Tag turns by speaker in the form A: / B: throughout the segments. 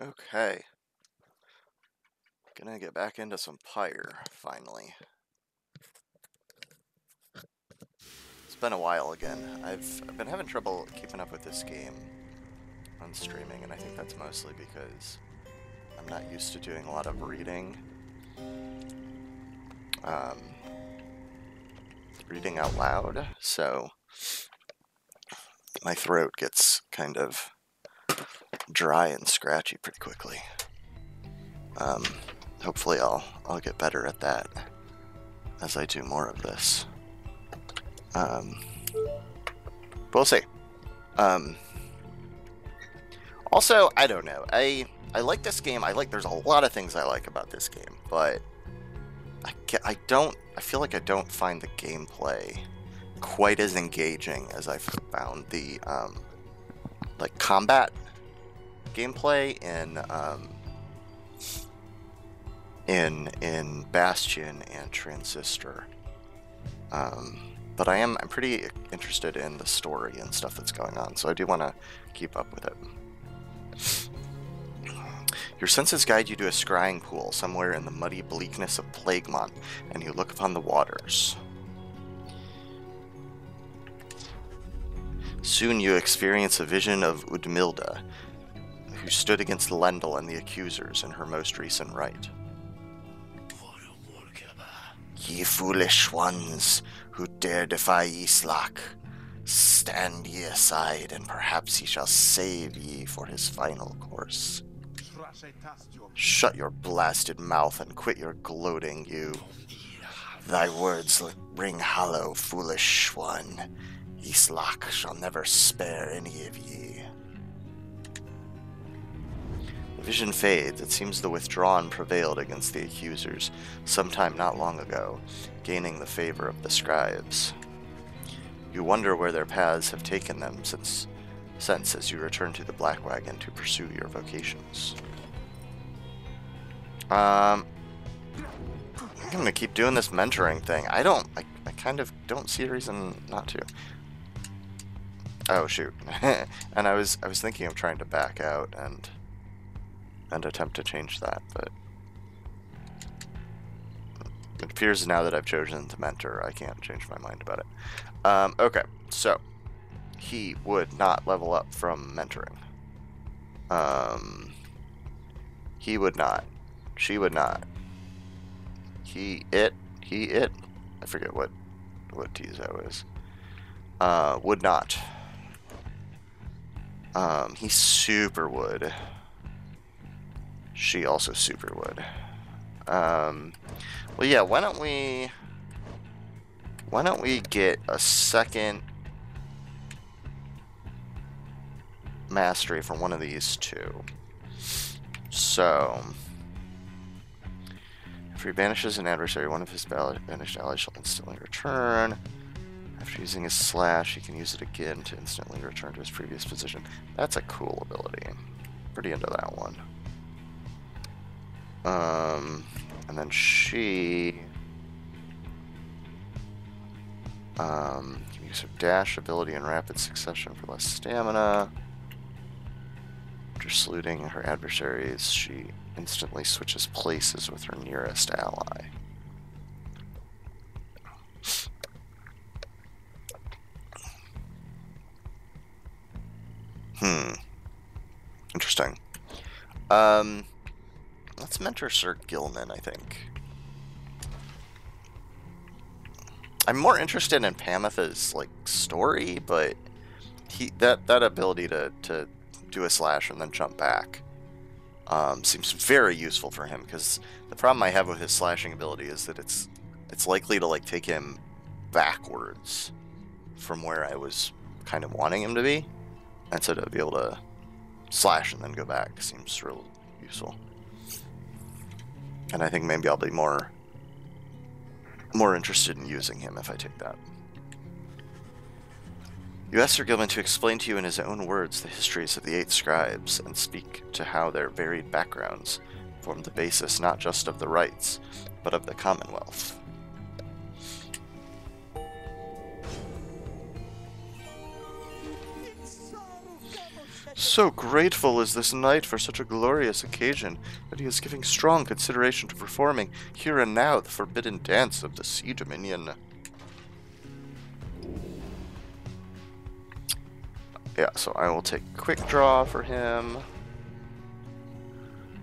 A: Okay. Gonna get back into some Pyre, finally. It's been a while again. I've, I've been having trouble keeping up with this game on streaming, and I think that's mostly because I'm not used to doing a lot of reading. Um, reading out loud, so my throat gets kind of dry and scratchy pretty quickly. Um, hopefully I'll I'll get better at that as I do more of this. Um, we'll see. Um, also, I don't know. I I like this game. I like. There's a lot of things I like about this game, but I I don't. I feel like I don't find the gameplay quite as engaging as I've found the um, like combat gameplay in um, in in Bastion and Transistor. Um, but I am I'm pretty interested in the story and stuff that's going on, so I do want to keep up with it. Your senses guide you to a scrying pool somewhere in the muddy bleakness of Plaguemont, and you look upon the waters. Soon you experience a vision of Udmilda, who stood against Lendl and the accusers in her most recent rite. Ye foolish ones who dare defy Ysslak, stand ye aside, and perhaps he shall save ye for his final course. Shut your blasted mouth and quit your gloating, you. Thy words ring hollow, foolish one. Ysslak shall never spare any of ye. Vision fades. It seems the withdrawn prevailed against the accusers sometime not long ago, gaining the favor of the scribes. You wonder where their paths have taken them since, since as you return to the Black Wagon to pursue your vocations. Um, I'm gonna keep doing this mentoring thing. I don't, I, I kind of don't see a reason not to. Oh shoot! and I was I was thinking of trying to back out and and attempt to change that, but it appears now that I've chosen to mentor, I can't change my mind about it. Um, okay, so he would not level up from mentoring. Um, he would not. She would not. He it he it. I forget what what Tizo is. Uh, would not. Um, he super would. She also super would. Um, well, yeah. Why don't we? Why don't we get a second mastery from one of these two? So, if he banishes an adversary, one of his banished allies shall instantly return. After using his slash, he can use it again to instantly return to his previous position. That's a cool ability. Pretty into that one. Um, and then she um, can use her dash ability in rapid succession for less stamina. After saluting her adversaries, she instantly switches places with her nearest ally. Hmm. Interesting. Um, let's mentor Sir Gilman, I think. I'm more interested in Pamitha's like story, but he that that ability to to do a slash and then jump back um, seems very useful for him because the problem I have with his slashing ability is that it's it's likely to like take him backwards from where I was kind of wanting him to be. And so to be able to slash and then go back seems real useful. And I think maybe I'll be more more interested in using him if I take that. You ask Sir Gilman to explain to you in his own words the histories of the eight scribes and speak to how their varied backgrounds form the basis not just of the rites, but of the Commonwealth. So grateful is this knight for such a glorious occasion that he is giving strong consideration to performing here and now the forbidden dance of the Sea Dominion. Yeah, so I will take quick draw for him.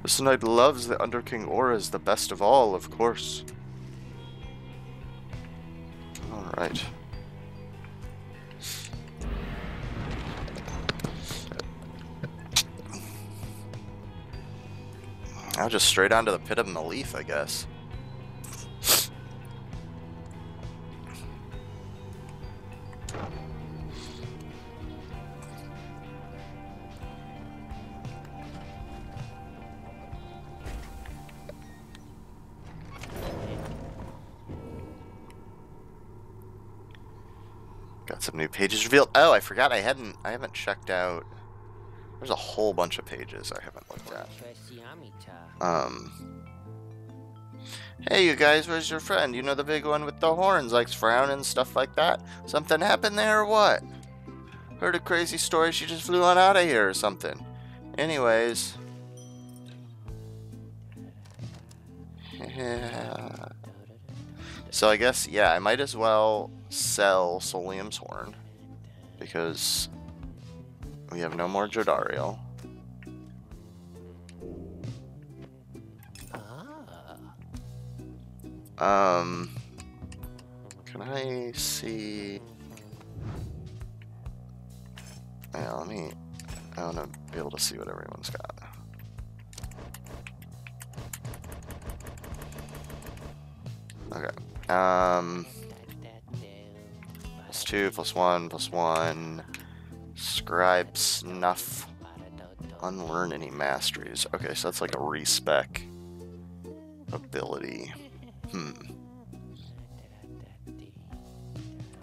A: This knight loves the Under King auras the best of all, of course. Alright. Now just straight onto the pit of Malith, I guess. Got some new pages revealed. Oh, I forgot I hadn't I haven't checked out there's a whole bunch of pages I haven't looked at. Um. Hey, you guys, where's your friend? You know the big one with the horns, likes frowning and stuff like that? Something happened there or what? Heard a crazy story, she just flew on out of here or something. Anyways. Yeah. So I guess, yeah, I might as well sell Solium's horn. Because we have no more Jodariel. Um, can I see? Yeah, let me. I want to be able to see what everyone's got. Okay. Um. Plus two, plus one, plus one. Scribe, Snuff, Unlearn any masteries. Okay, so that's like a respec ability. Hmm.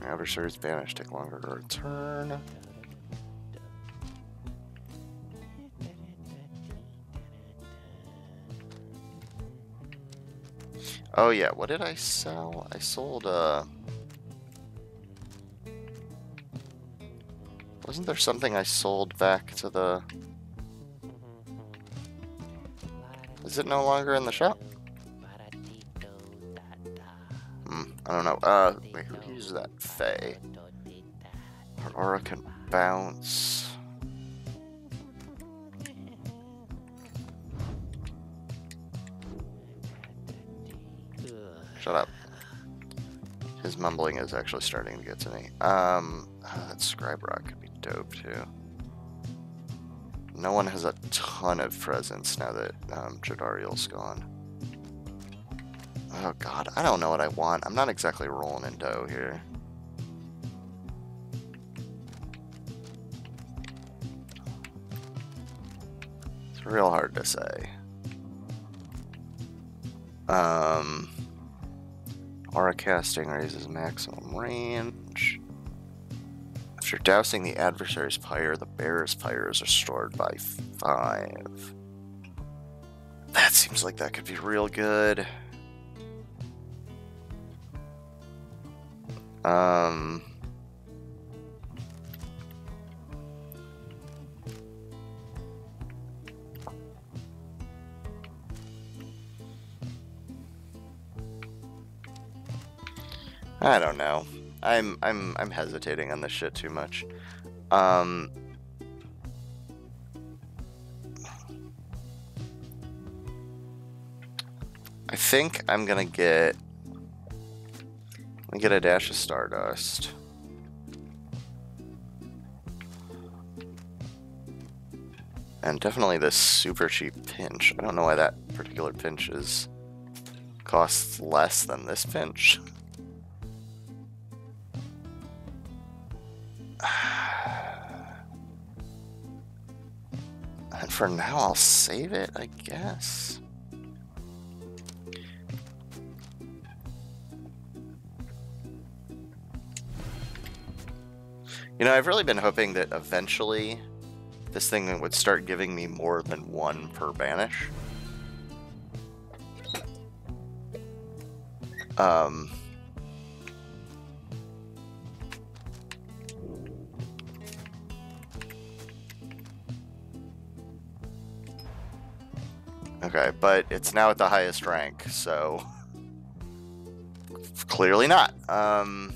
A: Adversaries banished, take longer to return. Oh yeah, what did I sell? I sold, uh... Wasn't there something I sold back to the... Is it no longer in the shop? Hmm, I don't know. Uh, wait, who uses that? Faye. Her aura can bounce. Shut up. His mumbling is actually starting to get to me. Um, oh, that scribe rock could be dope too. No one has a ton of presence now that um, Jodariel's gone. Oh god, I don't know what I want. I'm not exactly rolling in dough here. It's real hard to say. Um, aura casting raises maximum range. After dousing the adversary's pyre, the bearer's pyre is restored by five. That seems like that could be real good. Um... I don't know. I'm I'm I'm hesitating on this shit too much. Um I think I'm gonna get me get a dash of Stardust. And definitely this super cheap pinch. I don't know why that particular pinch is costs less than this pinch. And for now, I'll save it, I guess. You know, I've really been hoping that eventually this thing would start giving me more than one per banish. Um, okay, but it's now at the highest rank, so clearly not. Um,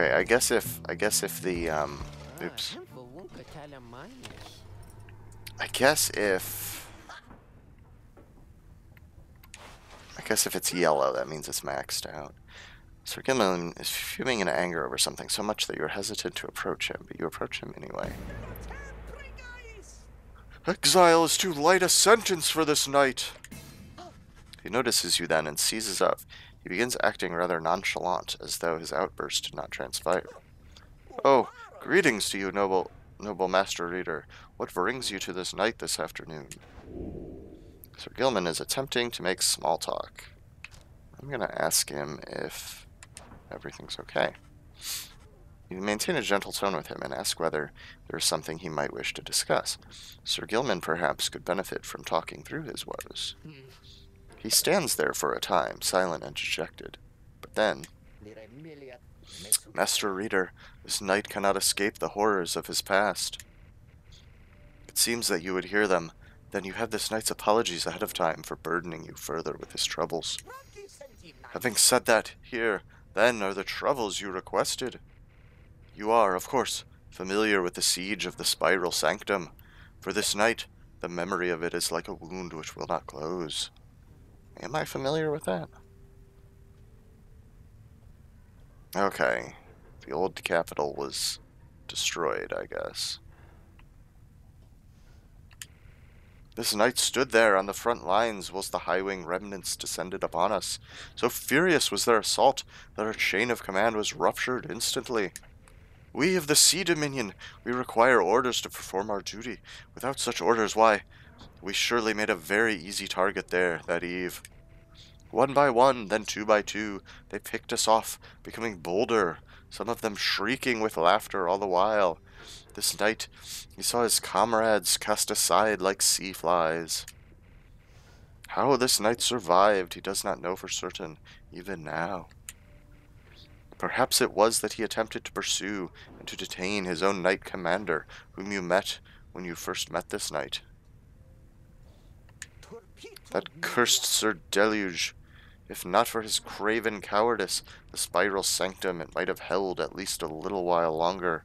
A: okay, I guess if I guess if the um, oops. I guess if I guess if it's yellow, that means it's maxed out. Sir Gilman is fuming in anger over something so much that you're hesitant to approach him, but you approach him anyway. Exile is too light a sentence for this knight. He notices you then and seizes up. He begins acting rather nonchalant, as though his outburst did not transpire. Oh, greetings to you, noble, noble master reader. What brings you to this knight this afternoon? Sir Gilman is attempting to make small talk. I'm going to ask him if everything's okay. You maintain a gentle tone with him and ask whether there is something he might wish to discuss. Sir Gilman perhaps could benefit from talking through his woes. Hmm. He stands there for a time, silent and dejected. But then, Master Reader, this knight cannot escape the horrors of his past. It seems that you would hear them. Then you have this knight's apologies ahead of time for burdening you further with his troubles. Having said that, here, then, are the troubles you requested. You are, of course, familiar with the siege of the Spiral Sanctum. For this knight, the memory of it is like a wound which will not close. Am I familiar with that? Okay. The old capital was destroyed, I guess. This knight stood there on the front lines whilst the Highwing remnants descended upon us. So furious was their assault that our chain of command was ruptured instantly. We of the Sea Dominion, we require orders to perform our duty. Without such orders, why, we surely made a very easy target there that eve. One by one, then two by two, they picked us off, becoming bolder, some of them shrieking with laughter all the while. This knight he saw his comrades cast aside like sea flies. How this knight survived he does not know for certain, even now. Perhaps it was that he attempted to pursue and to detain his own knight commander, whom you met when you first met this knight. That cursed Sir Deluge. If not for his craven cowardice, the spiral sanctum it might have held at least a little while longer.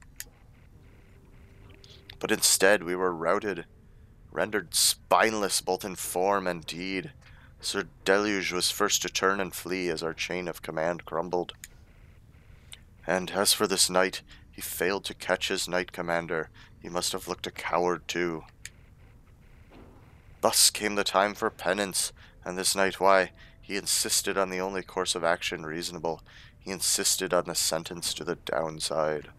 A: But instead we were routed, rendered spineless both in form and deed. Sir Deluge was first to turn and flee as our chain of command crumbled. And as for this knight, he failed to catch his knight commander. He must have looked a coward too. Thus came the time for penance, and this knight, why, he insisted on the only course of action reasonable. He insisted on the sentence to the downside.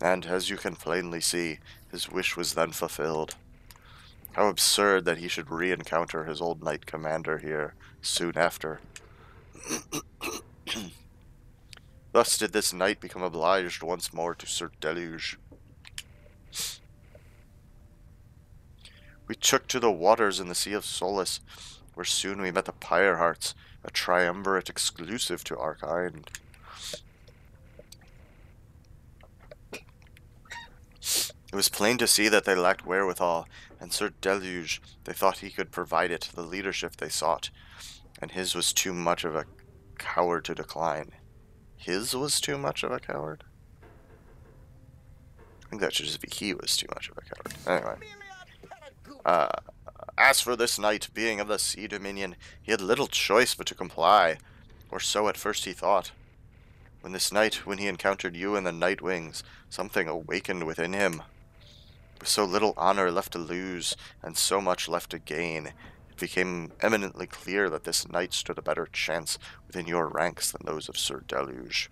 A: And as you can plainly see, his wish was then fulfilled. How absurd that he should re-encounter his old knight commander here, soon after. Thus did this knight become obliged once more to Sir Deluge. We took to the waters in the Sea of Solace, where soon we met the Pyre Hearts, a triumvirate exclusive to our kind. It was plain to see that they lacked wherewithal, and Sir Deluge, they thought he could provide it the leadership they sought, and his was too much of a coward to decline his was too much of a coward? I think that should just be he was too much of a coward. Anyway. Uh, as for this knight, being of the Sea Dominion, he had little choice but to comply, or so at first he thought. When this knight, when he encountered you and the Night Wings, something awakened within him. With so little honor left to lose, and so much left to gain, it became eminently clear that this knight stood a better chance within your ranks than those of Sir Deluge.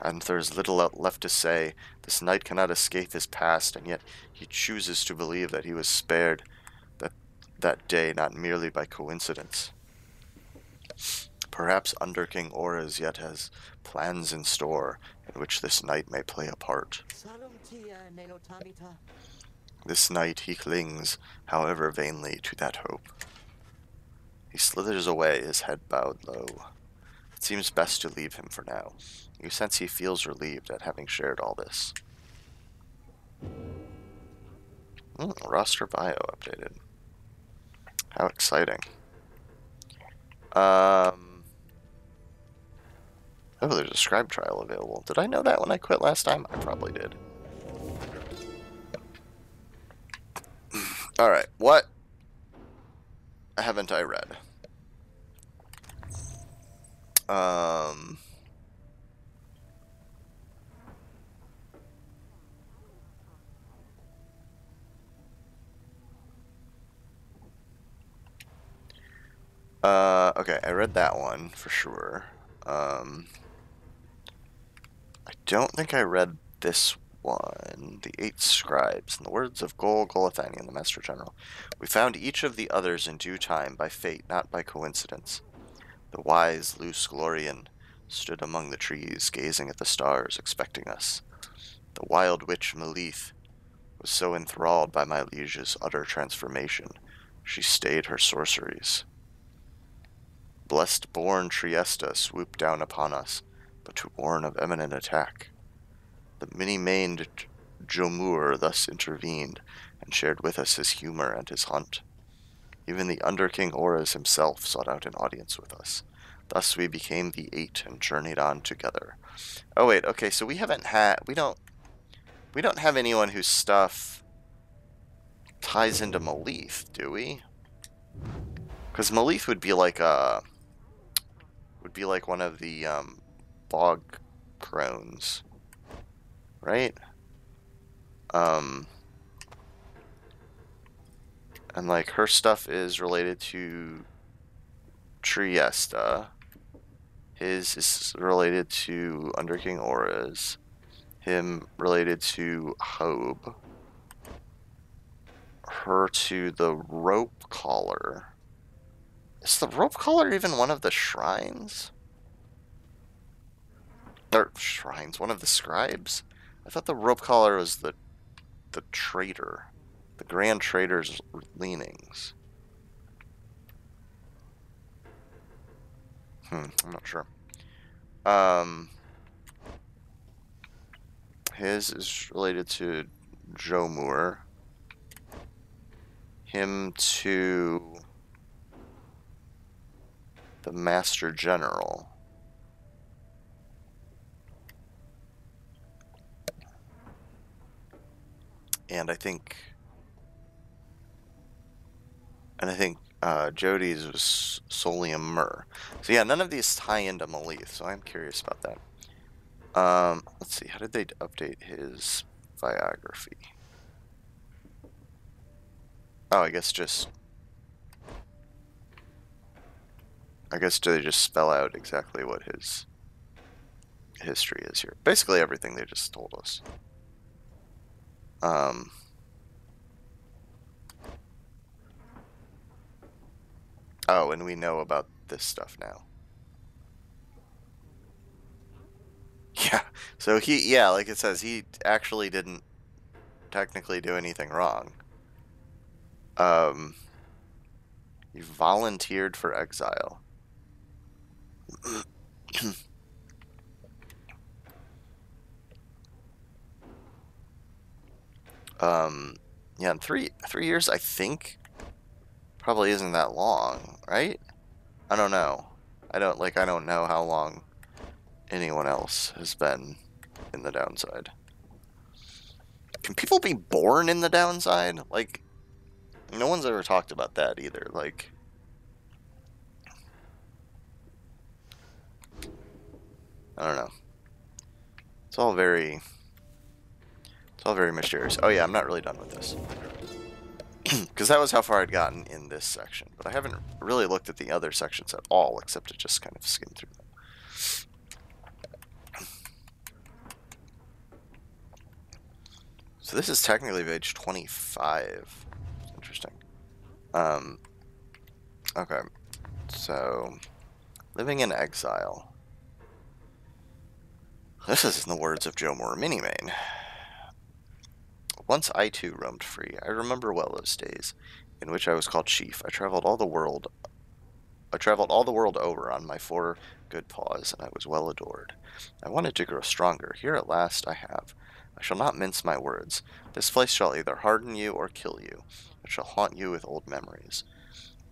A: And there is little left to say. This knight cannot escape his past, and yet he chooses to believe that he was spared that, that day not merely by coincidence. Perhaps Under King Auras yet has plans in store in which this knight may play a part. This knight he clings, however vainly, to that hope. He slithers away, his head bowed low. It seems best to leave him for now. You sense he feels relieved at having shared all this. Hmm, roster bio updated. How exciting. Um. Oh, there's a scribe trial available. Did I know that when I quit last time? I probably did. Alright, what haven't I read? Um. Uh, okay, I read that one for sure. Um, I don't think I read this one. The Eight Scribes. In the words of Gol Golathanian, the Master General, we found each of the others in due time by fate, not by coincidence. The wise Luce Glorian stood among the trees, gazing at the stars, expecting us. The wild witch Melith was so enthralled by my liege's utter transformation, she stayed her sorceries. Blessed born Triesta swooped down upon us, but to warn of imminent attack. The many-maned Jomur thus intervened, and shared with us his humor and his hunt. Even the Under King Auras himself sought out an audience with us. Thus we became the Eight and journeyed on together. Oh wait, okay, so we haven't had we don't we don't have anyone whose stuff ties into Malith, do we? Because Malith would be like a would be like one of the um, bog crones, right? Um, and like her stuff is related to Triesta. His is related to Underking Auras. Him related to Hobe. Her to the rope collar. Is the rope collar even one of the shrines? Or shrines, one of the scribes? I thought the rope collar was the the traitor. The Grand traitor's leanings. Hmm, I'm not sure. Um, his is related to Jomur. Him to the Master General. And I think, and I think uh, Jody's was Solium Myrrh. So yeah, none of these tie into Malith, so I'm curious about that. Um, let's see, how did they update his biography? Oh, I guess just I guess do they just spell out exactly what his history is here? Basically everything they just told us. Um, oh, and we know about this stuff now. Yeah, so he, yeah, like it says, he actually didn't technically do anything wrong. Um, he volunteered for exile. um, yeah, in three three years, I think probably isn't that long, right? I don't know. I don't like. I don't know how long anyone else has been in the downside. Can people be born in the downside? Like, no one's ever talked about that either. Like, I don't know. It's all very... It's all very mysterious. Oh yeah, I'm not really done with this. Because that was how far I'd gotten in this section. But I haven't really looked at the other sections at all, except to just kind of skim through them. So this is technically page 25. Interesting. Um, okay. So, living in exile. This is in the words of Jomur Minimane. Once I too roamed free. I remember well those days, in which I was called chief. I traveled all the world I traveled all the world over on my four good paws, and I was well adored. I wanted to grow stronger. Here at last I have. I shall not mince my words. This place shall either harden you or kill you. It shall haunt you with old memories.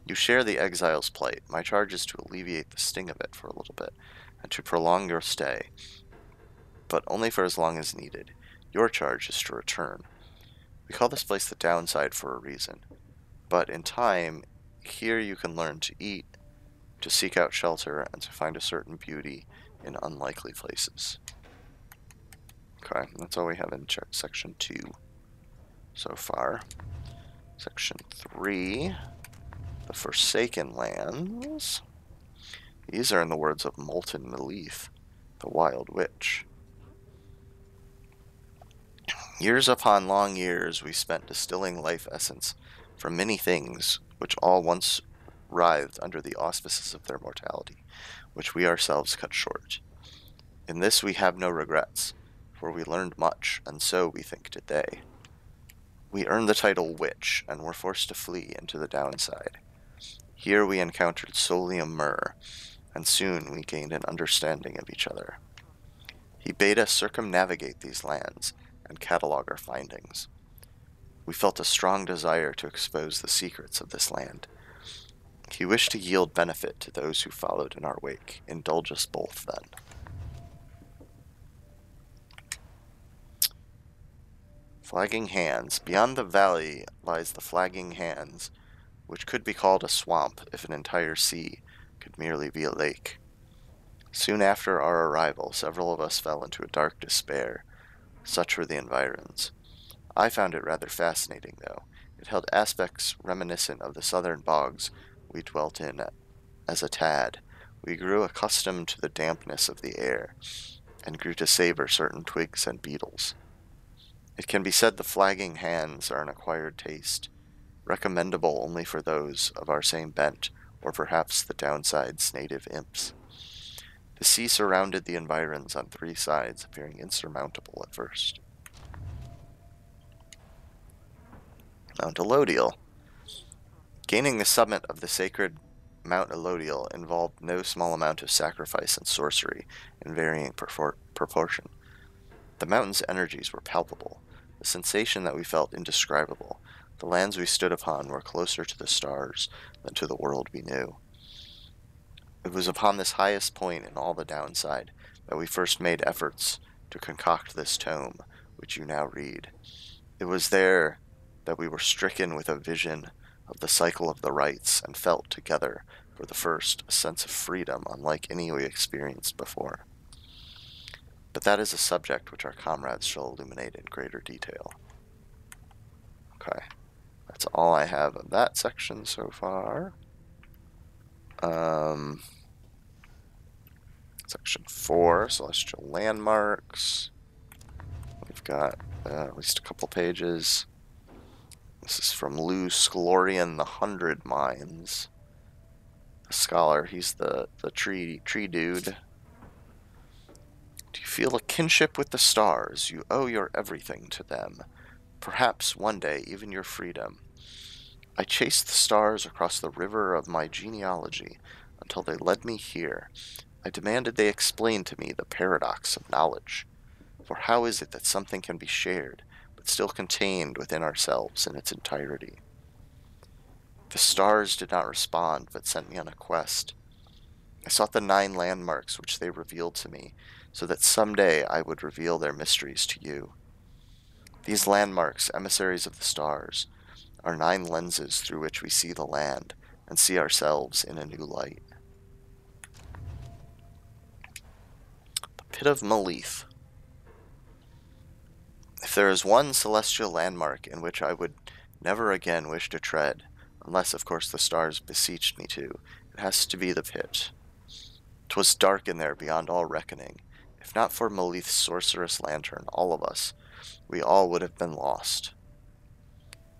A: You share the exile's plight. My charge is to alleviate the sting of it for a little bit, and to prolong your stay, but only for as long as needed. Your charge is to return. We call this place the downside for a reason. But in time, here you can learn to eat, to seek out shelter, and to find a certain beauty in unlikely places. Okay, that's all we have in section 2 so far. Section 3, the Forsaken Lands. These are in the words of Molten Melith, the Wild Witch. Years upon long years we spent distilling life essence from many things which all once writhed under the auspices of their mortality, which we ourselves cut short. In this we have no regrets, for we learned much, and so, we think, did they. We earned the title Witch, and were forced to flee into the downside. Here we encountered Solium Mur, and soon we gained an understanding of each other. He bade us circumnavigate these lands, and catalog our findings. We felt a strong desire to expose the secrets of this land. He wished to yield benefit to those who followed in our wake. Indulge us both, then. Flagging Hands. Beyond the valley lies the Flagging Hands, which could be called a swamp if an entire sea could merely be a lake. Soon after our arrival, several of us fell into a dark despair, such were the environs. I found it rather fascinating, though. It held aspects reminiscent of the southern bogs we dwelt in as a tad. We grew accustomed to the dampness of the air, and grew to savor certain twigs and beetles. It can be said the flagging hands are an acquired taste, recommendable only for those of our same bent, or perhaps the downside's native imps. The sea surrounded the environs on three sides, appearing insurmountable at first. Mount Elodiel. Gaining the summit of the sacred Mount Elodiel involved no small amount of sacrifice and sorcery in varying proportion. The mountain's energies were palpable, the sensation that we felt indescribable. The lands we stood upon were closer to the stars than to the world we knew. It was upon this highest point in all the downside that we first made efforts to concoct this tome, which you now read. It was there that we were stricken with a vision of the cycle of the rites and felt together, for the first, a sense of freedom unlike any we experienced before. But that is a subject which our comrades shall illuminate in greater detail. Okay, that's all I have of that section so far. Um, section 4, Celestial Landmarks. We've got uh, at least a couple pages. This is from Luce Glorian, The Hundred Mines. A scholar, he's the, the tree, tree dude. Do you feel a kinship with the stars? You owe your everything to them. Perhaps one day even your freedom. I chased the stars across the river of my genealogy until they led me here. I demanded they explain to me the paradox of knowledge. For how is it that something can be shared, but still contained within ourselves in its entirety? The stars did not respond, but sent me on a quest. I sought the nine landmarks which they revealed to me, so that someday I would reveal their mysteries to you. These landmarks, emissaries of the stars, are nine lenses through which we see the land and see ourselves in a new light. Pit of Melith. If there is one celestial landmark in which I would never again wish to tread, unless, of course, the stars beseeched me to, it has to be the pit. 'Twas dark in there beyond all reckoning. If not for Melith's sorceress lantern, all of us, we all would have been lost.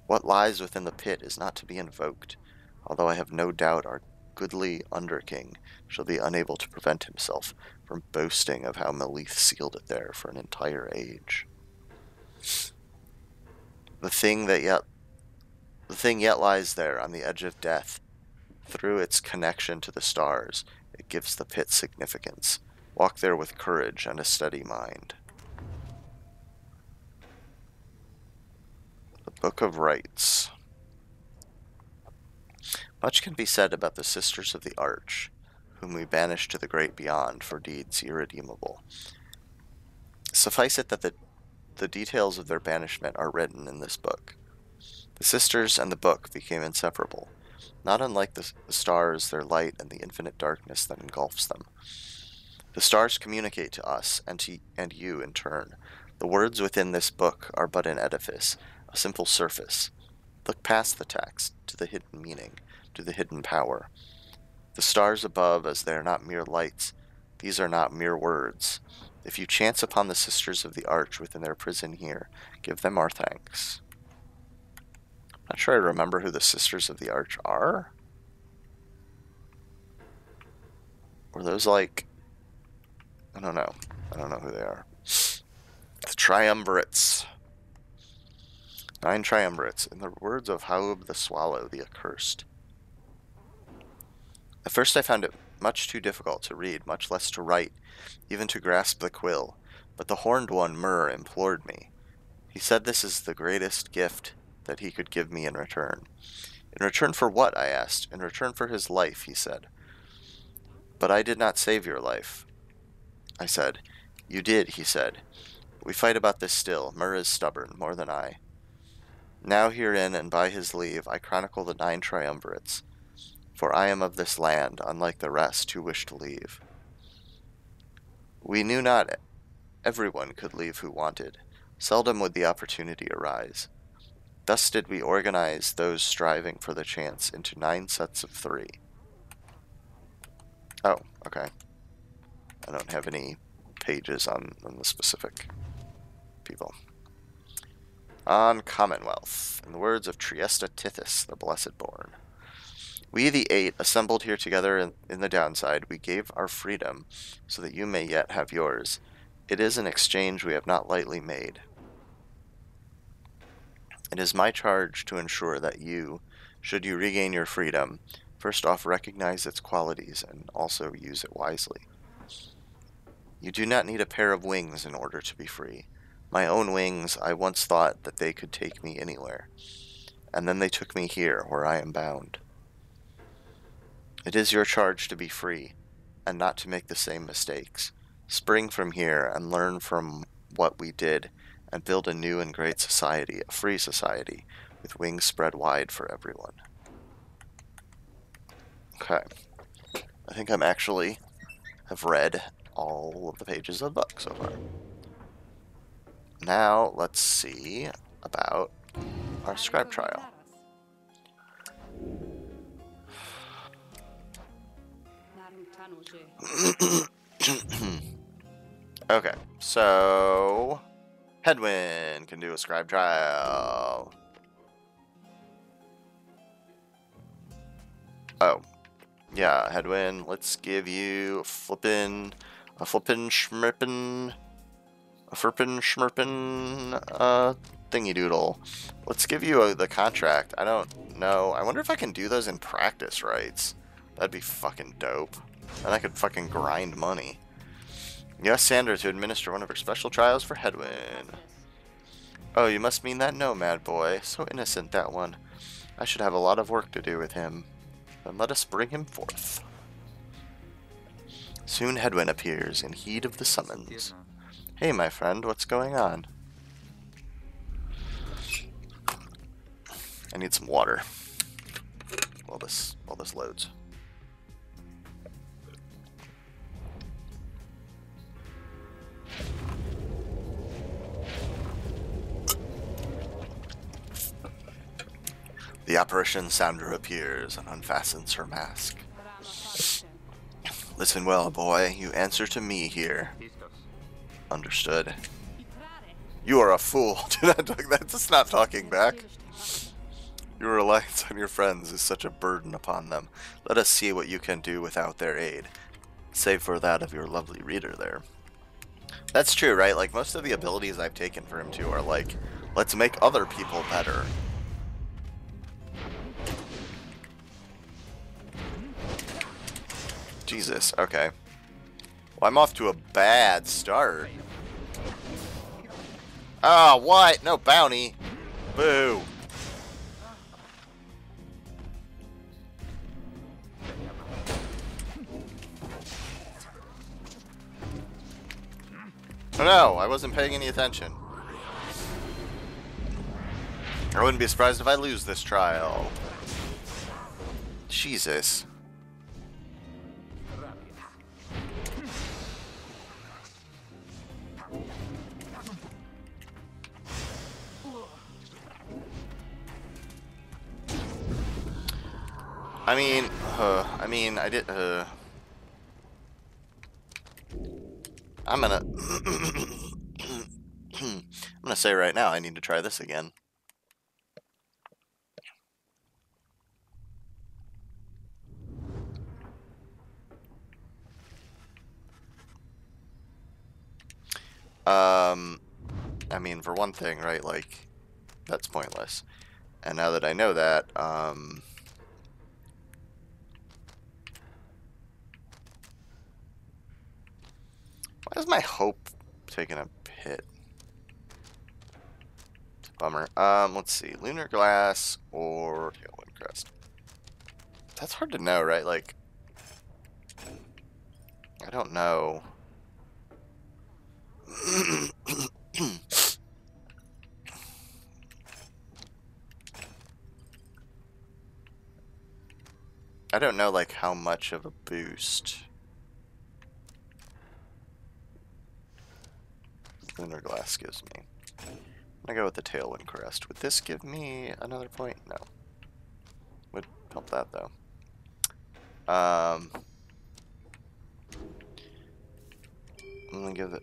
A: What lies within the pit is not to be invoked, although I have no doubt our goodly Underking shall be unable to prevent himself from boasting of how Melith sealed it there for an entire age. The thing that yet the thing yet lies there on the edge of death, Through its connection to the stars, it gives the pit significance. Walk there with courage and a steady mind. The Book of Rites. Much can be said about the Sisters of the Arch, whom we banished to the great beyond for deeds irredeemable. Suffice it that the, the details of their banishment are written in this book. The sisters and the book became inseparable, not unlike the, the stars, their light, and the infinite darkness that engulfs them. The stars communicate to us, and to and you in turn. The words within this book are but an edifice, a simple surface. Look past the text, to the hidden meaning, to the hidden power. The stars above, as they are not mere lights, these are not mere words. If you chance upon the sisters of the arch within their prison here, give them our thanks. I'm Not sure I remember who the Sisters of the Arch are. Were those like... I don't know. I don't know who they are. The Triumvirates. Nine Triumvirates, in the words of Haub the Swallow, the Accursed. At first I found it much too difficult to read, much less to write, even to grasp the quill, but the horned one, Mur, implored me. He said this is the greatest gift that he could give me in return. In return for what? I asked. In return for his life, he said. But I did not save your life. I said. You did, he said. We fight about this still. Mur is stubborn, more than I. Now herein, and by his leave, I chronicle the nine triumvirates, for I am of this land, unlike the rest who wish to leave. We knew not everyone could leave who wanted. Seldom would the opportunity arise. Thus did we organize those striving for the chance into nine sets of three. Oh, okay. I don't have any pages on, on the specific people. On Commonwealth, in the words of Triesta Tithys, the Blessed Born. We, the eight, assembled here together in, in the downside, we gave our freedom, so that you may yet have yours. It is an exchange we have not lightly made. It is my charge to ensure that you, should you regain your freedom, first off recognize its qualities and also use it wisely. You do not need a pair of wings in order to be free. My own wings, I once thought that they could take me anywhere. And then they took me here, where I am bound. It is your charge to be free, and not to make the same mistakes. Spring from here and learn from what we did and build a new and great society, a free society, with wings spread wide for everyone. Okay. I think I'm actually have read all of the pages of the book so far. Now, let's see about our scribe trial. okay, so Hedwyn can do a scribe trial. Oh. Yeah, Hedwyn. let's give you a flippin' a flippin' schmirpin' a flippin' schmirpin' uh thingy doodle. Let's give you a, the contract. I don't know. I wonder if I can do those in practice rites. That'd be fucking dope. And I could fucking grind money. Yes, Sandra to administer one of her special trials for Hedwyn. Oh, you must mean that nomad boy. So innocent, that one. I should have a lot of work to do with him. Then let us bring him forth. Soon Hedwyn appears in heed of the summons. Hey, my friend, what's going on? I need some water while this while this loads. The apparition Sandra appears and unfastens her mask. Listen well, boy. You answer to me here. Understood. You are a fool. Not talk. That's not talking back. Your reliance on your friends is such a burden upon them. Let us see what you can do without their aid. Save for that of your lovely reader there. That's true, right? Like, most of the abilities I've taken for him, too, are like, let's make other people better. Jesus, okay. Well, I'm off to a bad start. Oh, what? No bounty. Boo. No, I wasn't paying any attention. I wouldn't be surprised if I lose this trial. Jesus. I mean, uh, I mean, I did, uh... I'm gonna... I'm gonna say right now, I need to try this again. Um, I mean, for one thing, right, like, that's pointless. And now that I know that, um... Why is my hope taking a hit? Bummer. Um, let's see. Lunar Glass or Tailwind Crest. That's hard to know, right? Like, I don't know. I don't know, like, how much of a boost Lunar Glass gives me. I'm gonna go with the Tailwind Crest. Would this give me another point? No. Would help that, though. Um, I'm gonna give it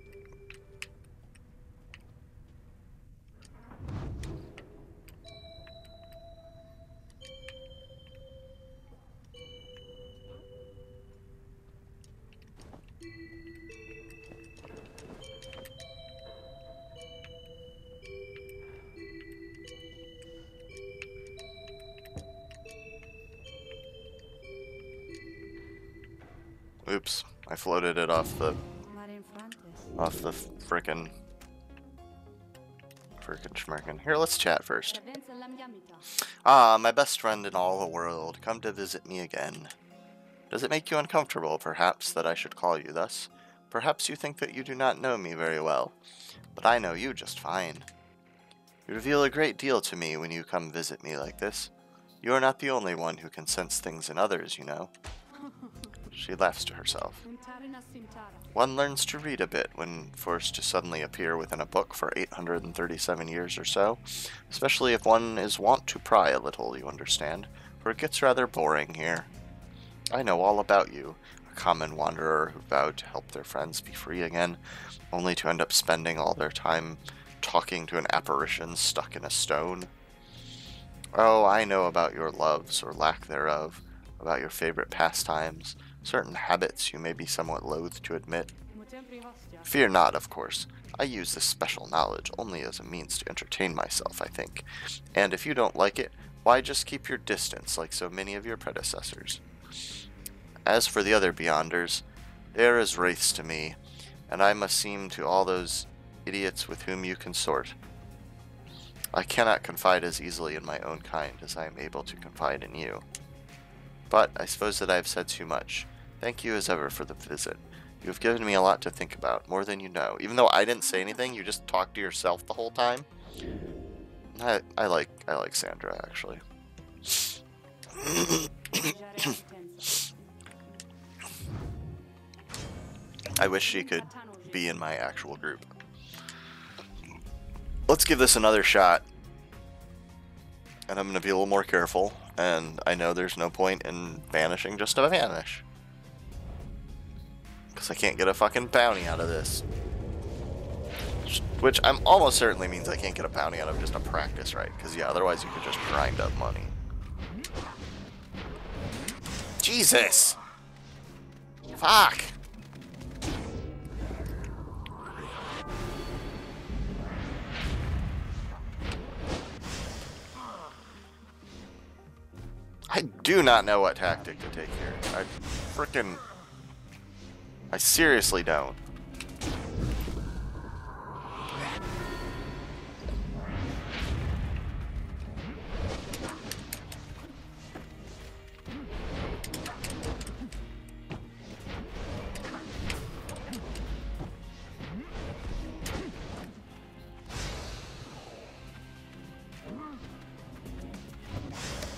A: Oops, I floated it off the off the frickin' frickin' schmirkin. Here, let's chat first. Ah, my best friend in all the world, come to visit me again. Does it make you uncomfortable, perhaps, that I should call you thus? Perhaps you think that you do not know me very well, but I know you just fine. You reveal a great deal to me when you come visit me like this. You are not the only one who can sense things in others, you know. She laughs to herself. One learns to read a bit when forced to suddenly appear within a book for 837 years or so, especially if one is wont to pry a little, you understand, for it gets rather boring here. I know all about you, a common wanderer who vowed to help their friends be free again, only to end up spending all their time talking to an apparition stuck in a stone. Oh, I know about your loves, or lack thereof, about your favorite pastimes, certain habits you may be somewhat loath to admit. Fear not, of course. I use this special knowledge only as a means to entertain myself, I think. And if you don't like it, why just keep your distance like so many of your predecessors? As for the other Beyonders, they are as wraiths to me, and I must seem to all those idiots with whom you consort. I cannot confide as easily in my own kind as I am able to confide in you. But I suppose that I have said too much. Thank you as ever for the visit. You have given me a lot to think about, more than you know. Even though I didn't say anything, you just talked to yourself the whole time. I, I like I like Sandra actually. I wish she could be in my actual group. Let's give this another shot. And I'm going to be a little more careful. And I know there's no point in banishing just to vanish. Because I can't get a fucking bounty out of this. Which I'm almost certainly means I can't get a bounty out of just a practice rite. Because yeah, otherwise you could just grind up money. Jesus! Fuck! I do not know what tactic to take here. I freaking I seriously don't.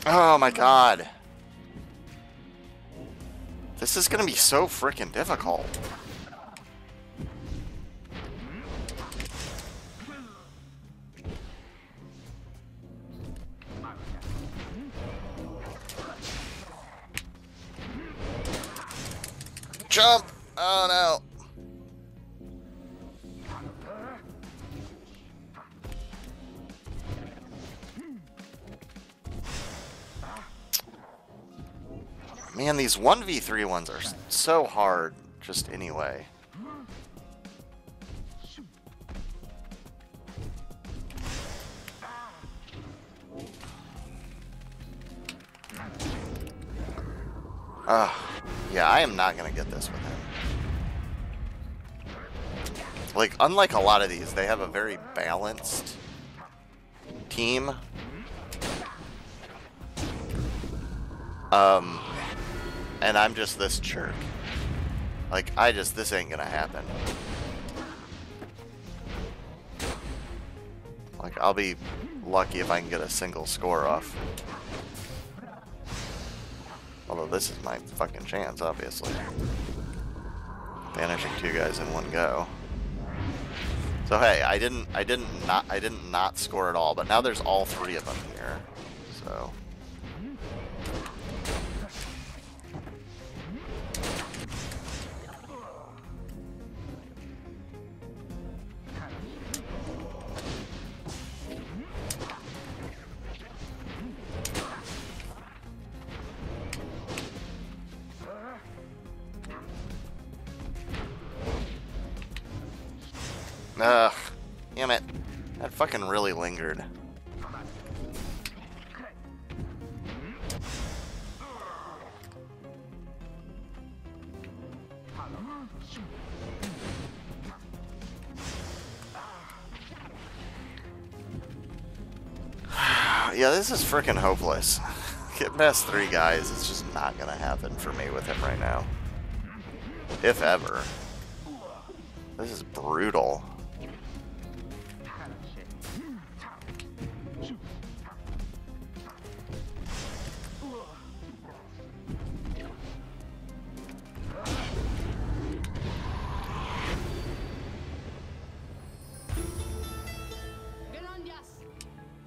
A: Oh my god. This is gonna be so freaking difficult. Jump! Oh no. Man, these 1v3 ones are so hard, just anyway. Uh, yeah, I am not gonna get this with him. Like, unlike a lot of these, they have a very balanced team. Um, and I'm just this jerk. Like, I just, this ain't gonna happen. Like, I'll be lucky if I can get a single score off. Although this is my fucking chance, obviously. Banishing two guys in one go. So hey, I didn't, I didn't not, I didn't not score at all, but now there's all three of them here. So. This is freaking hopeless. Get past three guys, it's just not gonna happen for me with him right now. If ever. This is brutal.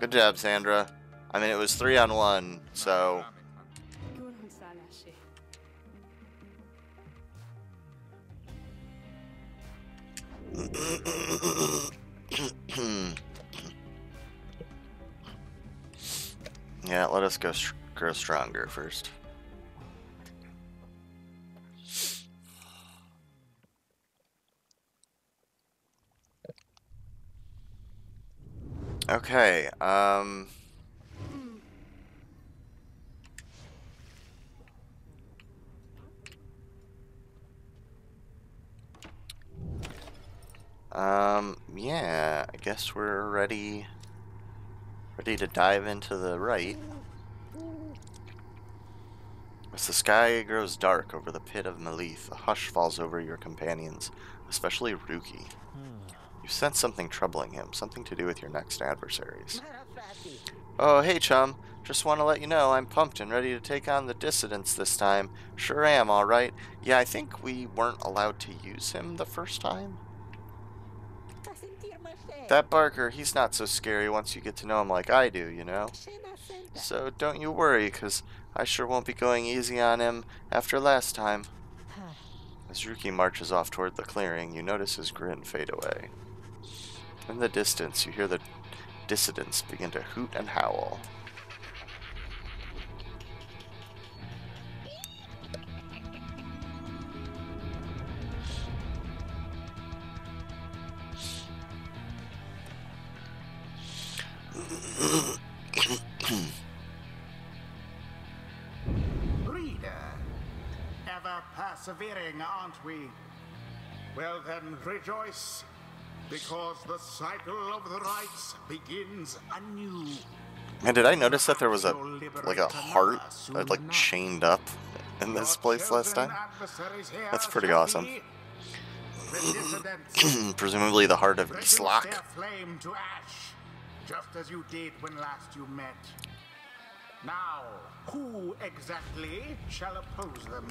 A: Good job, Sandra. I mean, it was three on one, so... yeah, let us go grow stronger first. Okay, um... Um, yeah, I guess we're ready, ready to dive into the rite. As the sky grows dark over the pit of Melith, a hush falls over your companions, especially Rukey. You sense something troubling him, something to do with your next adversaries. Oh, hey, chum. Just want to let you know I'm pumped and ready to take on the dissidents this time. Sure am, alright. Yeah, I think we weren't allowed to use him the first time. That Barker, he's not so scary once you get to know him like I do, you know? So don't you worry, because I sure won't be going easy on him after last time. As Rukey marches off toward the clearing, you notice his grin fade away. In the distance, you hear the dissidents begin to hoot and howl.
B: Reader, ever persevering, aren't we? Well then, rejoice, because the cycle of the rites begins anew.
A: And did I notice that there was a like a heart uh, like chained up in this place last time? That's pretty awesome.
B: be the dissidents.
A: Presumably the heart of
B: Reduce just as you did when last you met. Now, who exactly shall oppose them?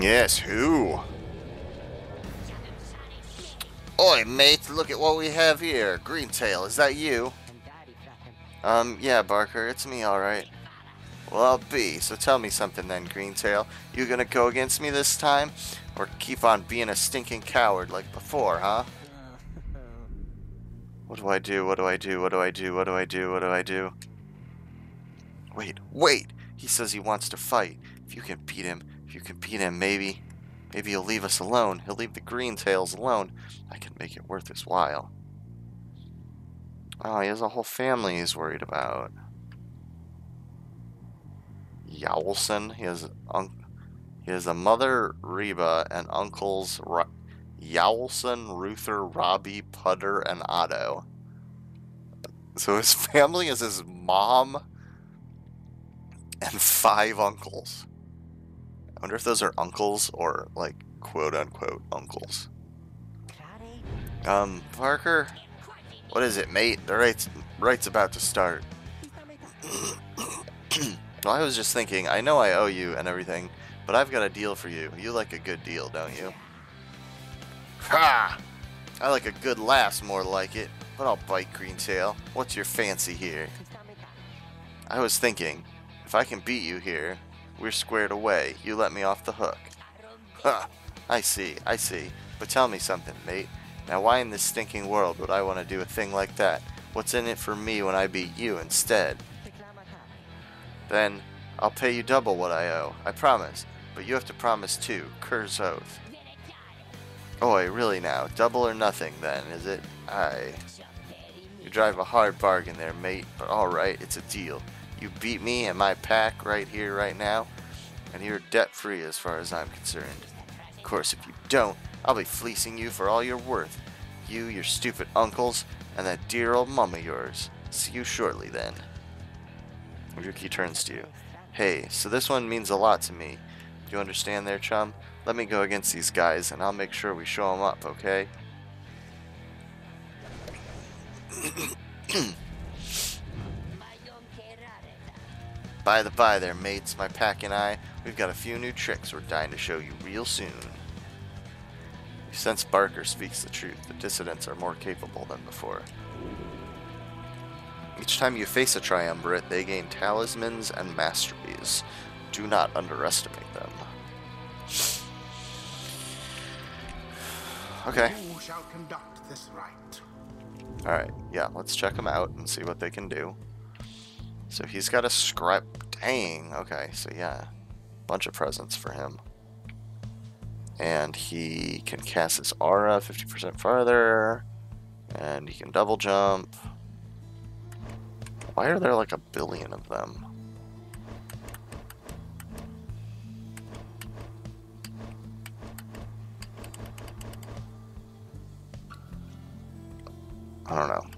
A: Yes, who? Oi, mate, look at what we have here. Greentail, is that you? Um, yeah, Barker, it's me, alright. Well, I'll be, so tell me something then, Greentail. You gonna go against me this time? Or keep on being a stinking coward like before, huh? What do I do? What do I do? What do I do? What do I do? What do I do? Wait, wait! He says he wants to fight. If you can beat him, if you can beat him, maybe. Maybe he'll leave us alone. He'll leave the green tails alone. I can make it worth his while. Oh, he has a whole family he's worried about. Yowlson. He has un- he has a mother Reba and uncles Yowlson, Ruther, Robbie, Putter, and Otto. So his family is his mom and five uncles. I wonder if those are uncles or like quote unquote uncles. Um, Barker, what is it, mate? The rite's, rite's about to start. well, I was just thinking, I know I owe you and everything, but I've got a deal for you. You like a good deal, don't you? Ha! I like a good laugh more like it, but I'll bite Greentail. What's your fancy here? I was thinking, if I can beat you here, we're squared away. You let me off the hook. Huh. I see, I see. But tell me something, mate. Now, why in this stinking world would I want to do a thing like that? What's in it for me when I beat you instead? Then, I'll pay you double what I owe. I promise. But you have to promise too. Kerr's oath. Oi, really now? Double or nothing then, is it? Aye. You drive a hard bargain there, mate, but alright, it's a deal. You beat me and my pack right here, right now, and you're debt free as far as I'm concerned. Of course, if you don't, I'll be fleecing you for all you're worth. You, your stupid uncles, and that dear old mum of yours. See you shortly then. Rukey turns to you. Hey, so this one means a lot to me. Do you understand there, chum? Let me go against these guys, and I'll make sure we show them up, okay? By the by there, mates, my pack and I, we've got a few new tricks we're dying to show you real soon. You sense Barker speaks the truth. The dissidents are more capable than before. Each time you face a triumvirate, they gain talismans and masteries. Do not underestimate them. Okay.
B: Who shall conduct this rite?
A: Alright, yeah, let's check them out and see what they can do. So he's got a scrap. Dang, okay, so yeah. Bunch of presents for him. And he can cast his aura 50% farther. And he can double jump. Why are there like a billion of them? I don't know.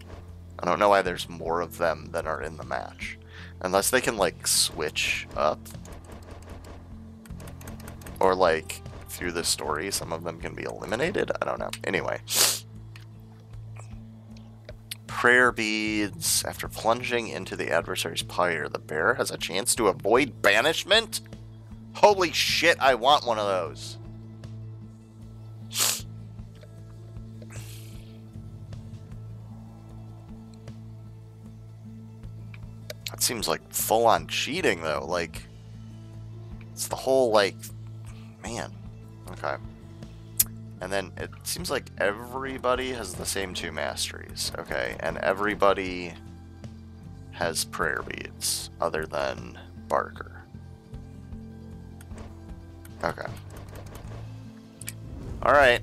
A: I don't know why there's more of them than are in the match. Unless they can, like, switch up. Or, like, through the story, some of them can be eliminated? I don't know. Anyway. Prayer beads. After plunging into the adversary's pyre, the bear has a chance to avoid banishment? Holy shit, I want one of those. Seems like full on cheating, though. Like, it's the whole, like, man. Okay. And then it seems like everybody has the same two masteries. Okay. And everybody has prayer beads, other than Barker. Okay. Alright.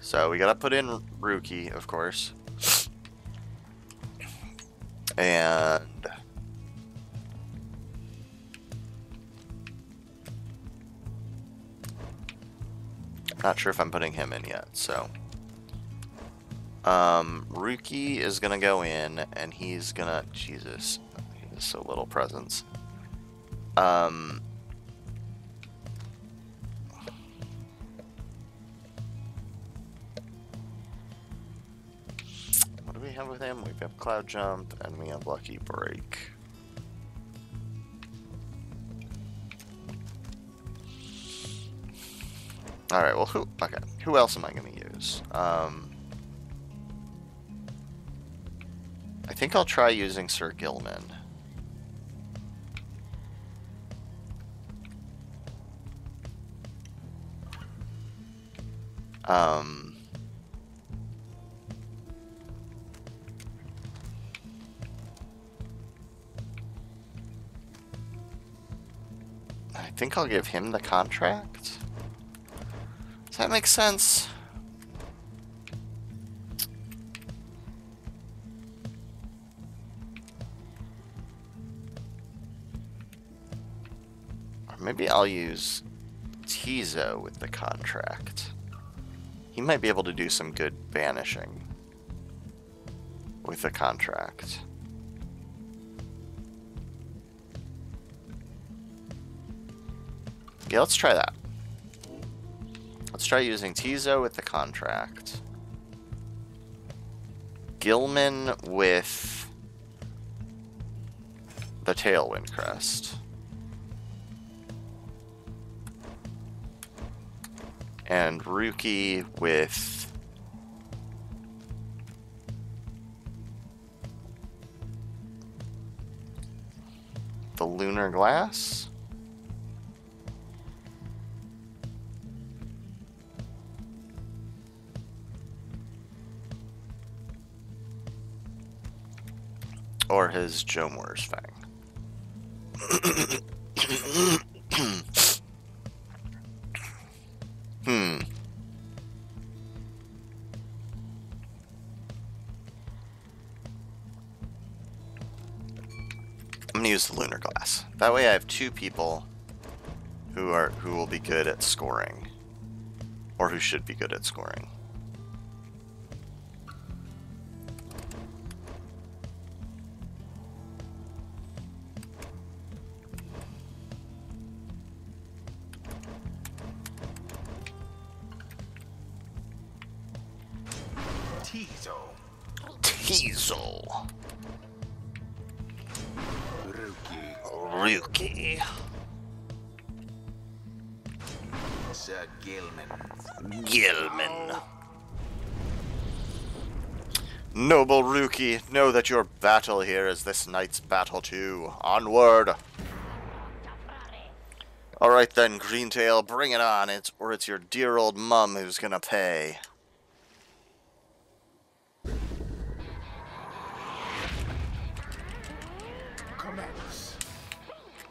A: So we gotta put in Rukey, of course. And I'm Not sure if I'm putting him in yet, so. Um, Rukey is gonna go in, and he's gonna. Jesus, he has so little presence. Um. Have with him? We've got Cloud Jump, and we have Lucky Break. All right. Well, who? Okay. Who else am I going to use? Um, I think I'll try using Sir Gilman. Um. I think I'll give him the contract. Does that make sense? Or maybe I'll use Ti'zo with the contract. He might be able to do some good banishing with the contract. Yeah, let's try that. Let's try using Ti'zo with the contract. Gilman with the Tailwind Crest. And Rukey with the Lunar Glass. Or his Jomur's Fang. hmm. I'm gonna use the lunar glass. That way I have two people who are who will be good at scoring. Or who should be good at scoring. Your battle here is this night's battle too. Onward! Alright then, Greentail, bring it on, it's, or it's your dear old mum who's gonna pay.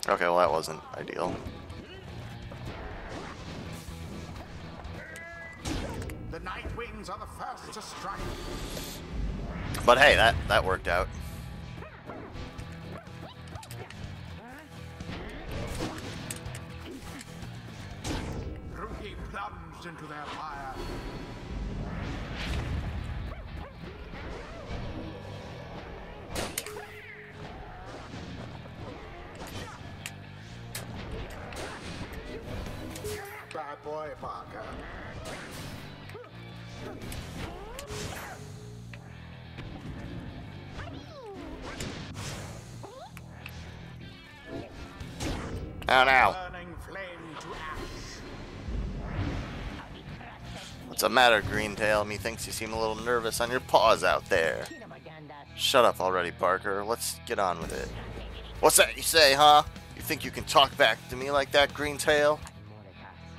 A: Okay, well that wasn't ideal.
B: The Night are the first to strike.
A: But hey, that, that worked out.
B: Bad boy, Barker.
A: Oh no. What's the matter, Greentail? Methinks you seem a little nervous on your paws out there. Shut up already, Barker. Let's get on with it. What's that you say, huh? You think you can talk back to me like that, Greentail?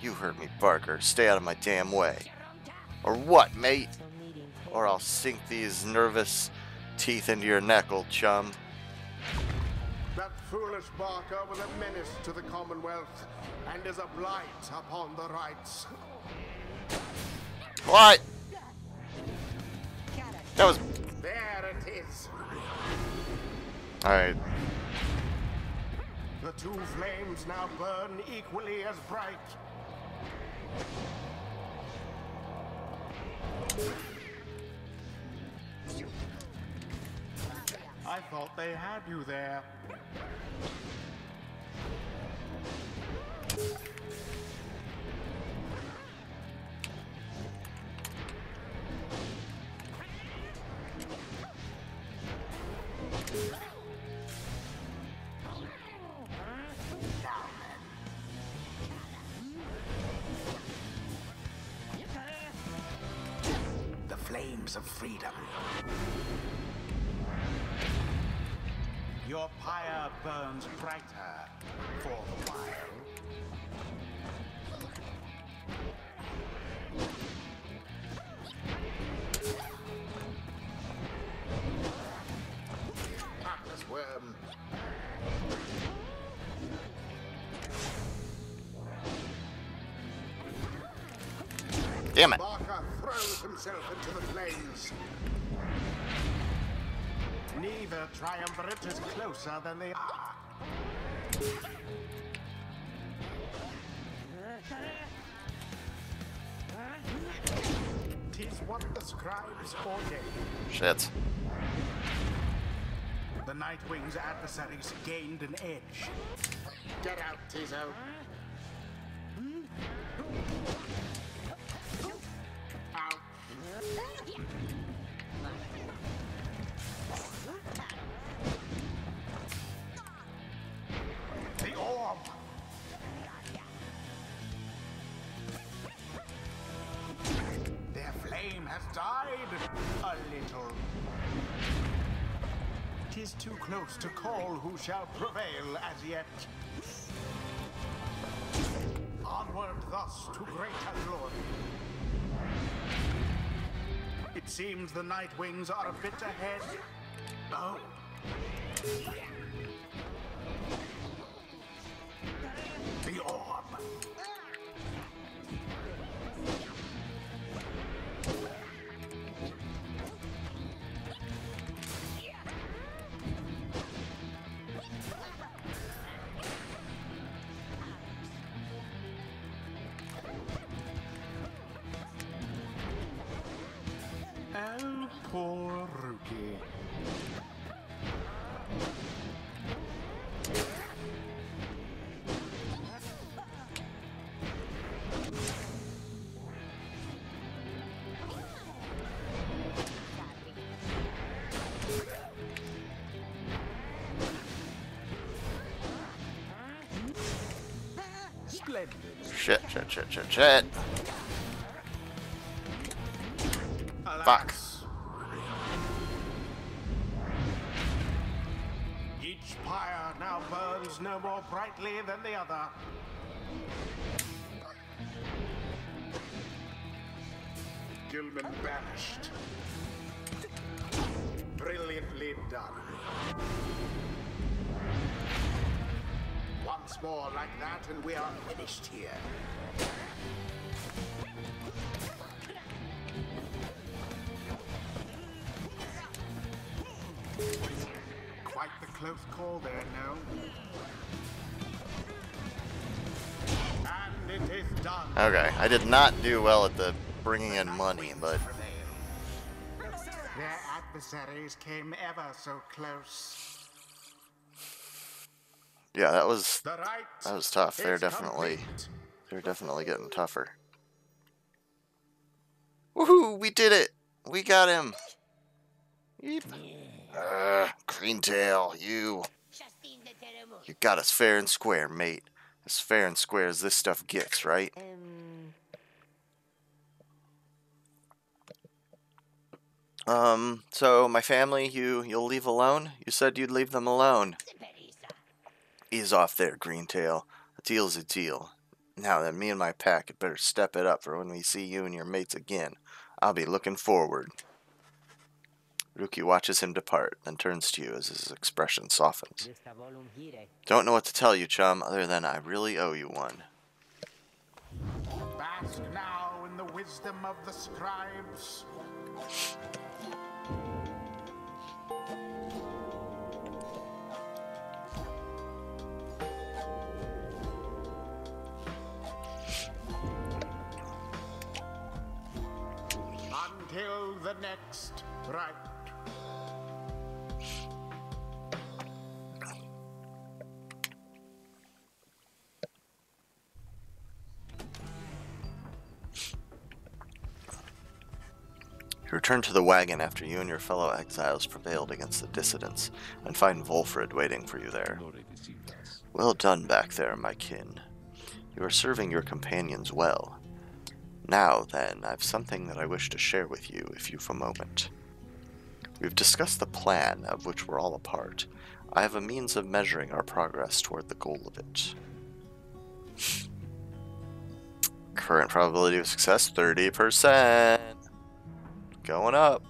A: You heard me, Barker. Stay out of my damn way. Or what, mate? Or I'll sink these nervous teeth into your neck, old chum.
B: That foolish Barker was a menace to the Commonwealth and is a blight upon the rites.
A: What? That was.
B: There it is.
A: Alright.
B: The two flames now burn equally as bright. I thought they had you there.
A: Damn it.
B: Barker throws himself into the flames. Neither triumvirate is closer than they are. Tis what the scribes ordain.
A: Shit.
B: The Nightwing's adversaries gained an edge. Get out, Ti'zo. Who shall prevail as yet. Onward thus to greater glory. It seems the Nightwings are a bit ahead. Oh.
A: Shit, shit, shit, shit. Fuck.
B: Each pyre now burns no more brightly than the other. Gilman banished. Brilliantly done. Once more like that, and we are finished here.
A: Okay, I did not do well at the bringing in money, but
B: Their adversaries came ever so close.
A: yeah, that was that was tough. They're definitely they're definitely getting tougher. Woohoo! We did it! We got him. Yeep. Uh, Greentail, you you got us fair and square, mate. As fair and square as this stuff gets, right? Um, so my family, you you'll leave alone? You said you'd leave them alone. Ease off there, Greentail. A deal's a deal. Now then, me and my pack had better step it up for when we see you and your mates again. I'll be looking forward. Rukey watches him depart, then turns to you as his expression softens. Don't know what to tell you, chum, other than I really owe you one.
B: Bask now in the wisdom of the scribes. Until the
A: next rite. Return to the wagon after you and your fellow exiles prevailed against the dissidents, and find Volfred waiting for you there. Well done back there, my kin. You are serving your companions well. Now, then, I've something that I wish to share with you, if you've a moment. We've discussed the plan, of which we're all a part. I have a means of measuring our progress toward the goal of it. Current probability of success 30%. Going up.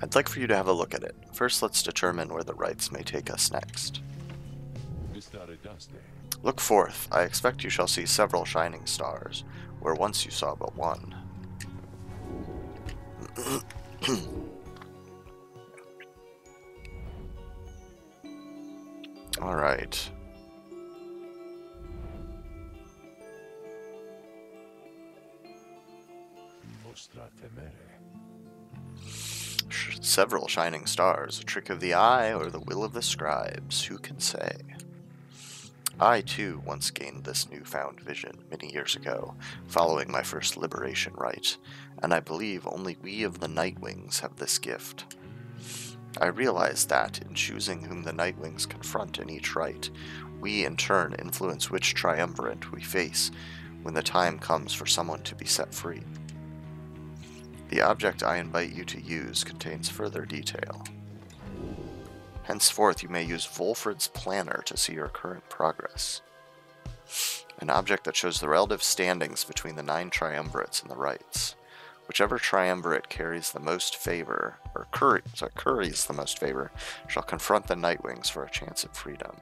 A: I'd like for you to have a look at it. First, let's determine where the rites may take us next. Look forth. I expect you shall see several shining stars, where once you saw but one. Alright. Sh- Several shining stars, a trick of the eye or the will of the scribes, who can say? I too once gained this newfound vision many years ago, following my first liberation rite, and I believe only we of the Nightwings have this gift. I realize that, in choosing whom the Nightwings confront in each rite, we in turn influence which triumvirate we face when the time comes for someone to be set free. The object I invite you to use contains further detail. Henceforth, you may use Volfred's Planner to see your current progress. An object that shows the relative standings between the nine triumvirates and the rites. Whichever triumvirate carries the most favor, or curry, sorry, curries the most favor, shall confront the Nightwings for a chance at freedom.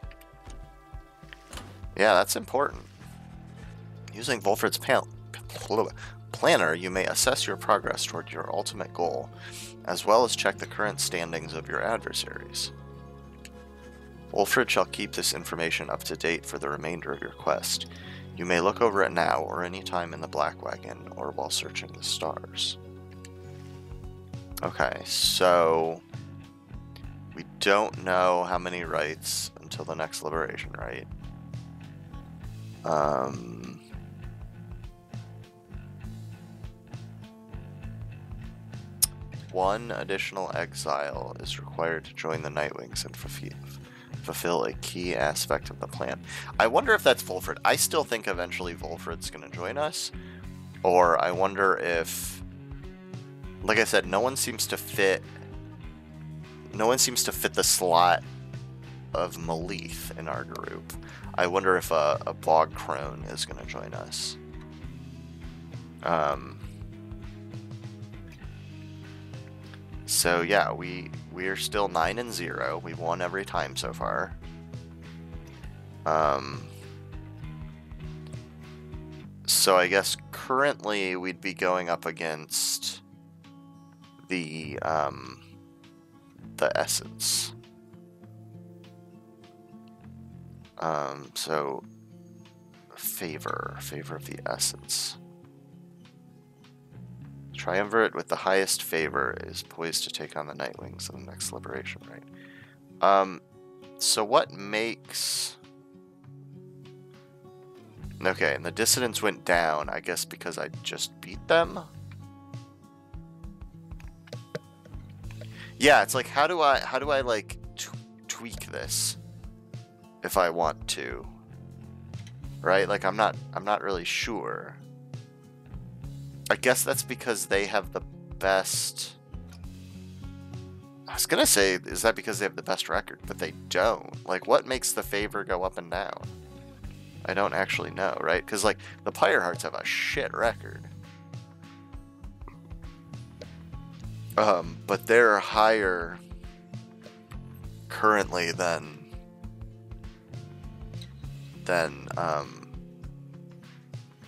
A: Yeah, that's important. Using Volfred's pan- planner, you may assess your progress toward your ultimate goal, as well as check the current standings of your adversaries. Volfred shall keep this information up to date for the remainder of your quest. You may look over it now or any time in the Black Wagon or while searching the stars. Okay, so we don't know how many rites until the next liberation, right? Um, one additional exile is required to join the Nightwings and fulfill, a key aspect of the plan. I wonder if that's Volfred. I still think eventually Volfred's going to join us. Or I wonder if, like I said, no one seems to fit. No one seems to fit the slot of Malith in our group. I wonder if a, a Bog Crone is going to join us. Um, so yeah, we we are still nine and zero. We've won every time so far. Um, so I guess currently we'd be going up against the um, the essence. Um, so favor, favor of the essence. Triumvirate with the highest favor is poised to take on the Nightwings in the next liberation, right? Um, so what makes... Okay, and the dissidents went down, I guess because I just beat them? Yeah, it's like, how do I, how do I, like, tweak this? If I want to. Right? Like, I'm not, I'm not really sure. I guess that's because they have the best. I was gonna say, is that because they have the best record? But they don't. Like, what makes the favor go up and down? I don't actually know, right? Because, like, the Pyre Hearts have a shit record. Um, but they're higher currently than than um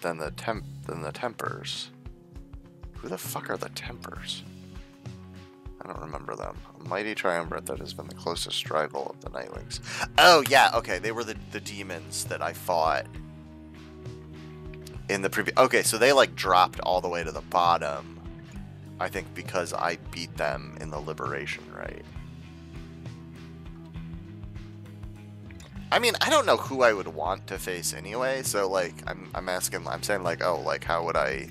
A: than the temp than the tempers. Who the fuck are the Tempers? I don't remember them. A mighty triumvirate that has been the closest rival of the Nightwings. Oh, yeah, okay. They were the, the demons that I fought in the previous. Okay, so they like dropped all the way to the bottom. I think because I beat them in the liberation, right? I mean, I don't know who I would want to face anyway. So like, I'm I'm asking. I'm saying like, oh, like how would I?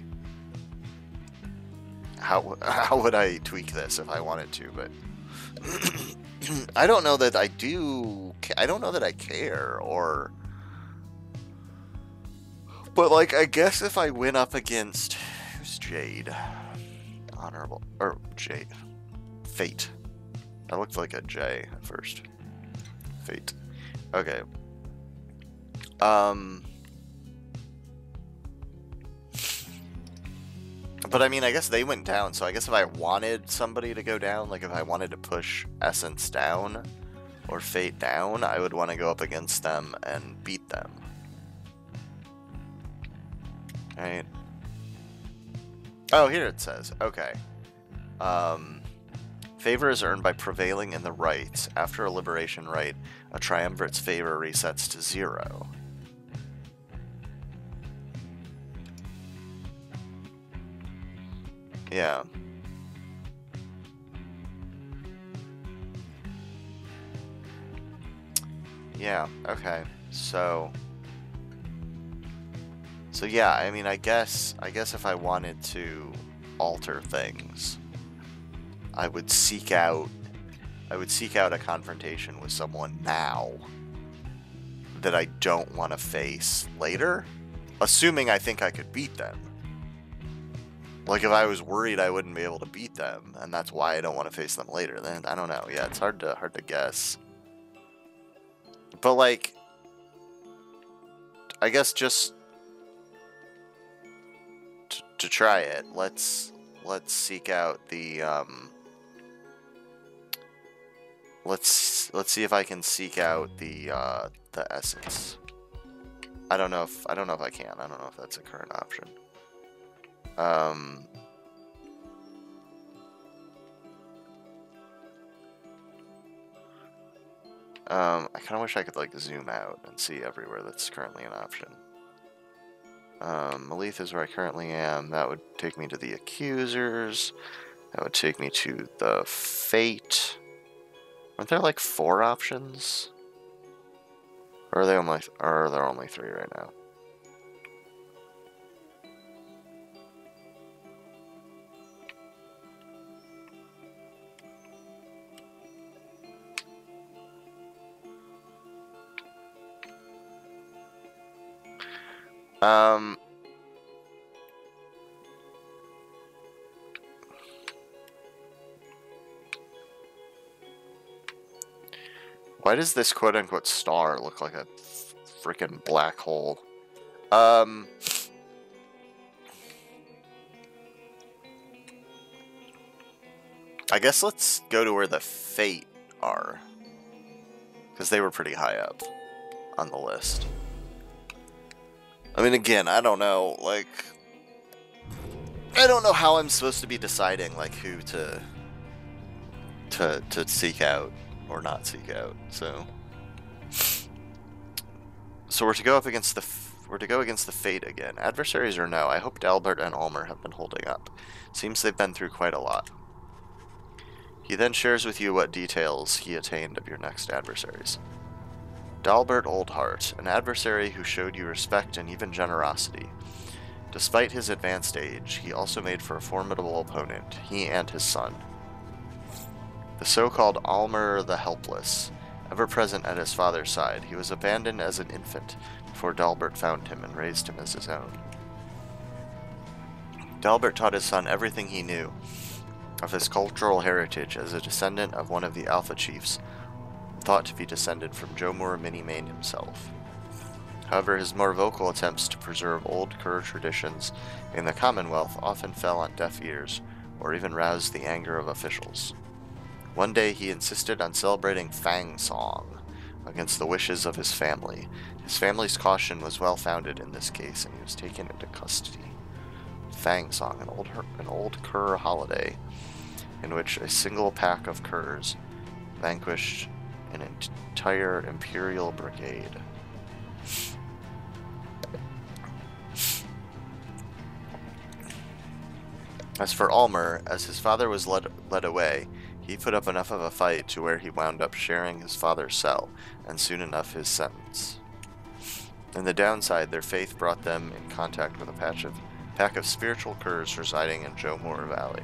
A: How how would I tweak this if I wanted to? But I don't know that I do. I don't know that I care or. But like, I guess if I went up against who's Jade, honorable or Jade, Fate. That looked like a J at first. Fate. Okay. Um. But I mean, I guess they went down, so I guess if I wanted somebody to go down, like if I wanted to push Essence down or Fate down, I would want to go up against them and beat them. Right? Oh, here it says. Okay. Um, favor is earned by prevailing in the rites. After a liberation rite, a triumvirate's favor resets to zero. Yeah. Yeah, okay. So So yeah, I mean I guess I guess if I wanted to alter things, I would seek out I would seek out a confrontation with someone now that I don't want to face later, assuming I think I could beat them. Like if I was worried I wouldn't be able to beat them, and that's why I don't want to face them later, then I don't know. Yeah, it's hard to hard to guess. But like I guess just to try it, let's let's seek out the um let's let's see if I can seek out the uh the essence. I don't know if I don't know if I can. I don't know if that's a current option. Um, um, I kind of wish I could like zoom out and see everywhere that's currently an option. Um, Malith is where I currently am. That would take me to the accusers. That would take me to the fate. Aren't there like four options? Or are they only? Or are there only three right now? Um. Why does this quote-unquote star look like a freaking black hole? Um. I guess let's go to where the Fate are. Because they were pretty high up on the list. I mean, again, I don't know. Like, I don't know how I'm supposed to be deciding like who to to to seek out or not seek out. So, so we're to go up against the we're to go against the fate again. Adversaries or no, I hope Dalbert and Almer have been holding up. Seems they've been through quite a lot. He then shares with you what details he attained of your next adversaries. Dalbert Oldheart, an adversary who showed you respect and even generosity. Despite his advanced age, he also made for a formidable opponent, he and his son. The so-called Almer the Helpless, ever present at his father's side, he was abandoned as an infant before Dalbert found him and raised him as his own. Dalbert taught his son everything he knew of his cultural heritage as a descendant of one of the Alpha Chiefs, thought to be descended from Jomur Minimane himself. However, his more vocal attempts to preserve old Cur traditions in the Commonwealth often fell on deaf ears, or even roused the anger of officials. One day he insisted on celebrating Fang Song against the wishes of his family. His family's caution was well founded in this case, and he was taken into custody. Fang Song, an old, an old Cur holiday in which a single pack of Curs vanquished an entire Imperial brigade. As for Almer, as his father was led, led away, he put up enough of a fight to where he wound up sharing his father's cell, and soon enough his sentence. In the downside, their faith brought them in contact with a patch of, pack of spiritual curs residing in Jomur Valley.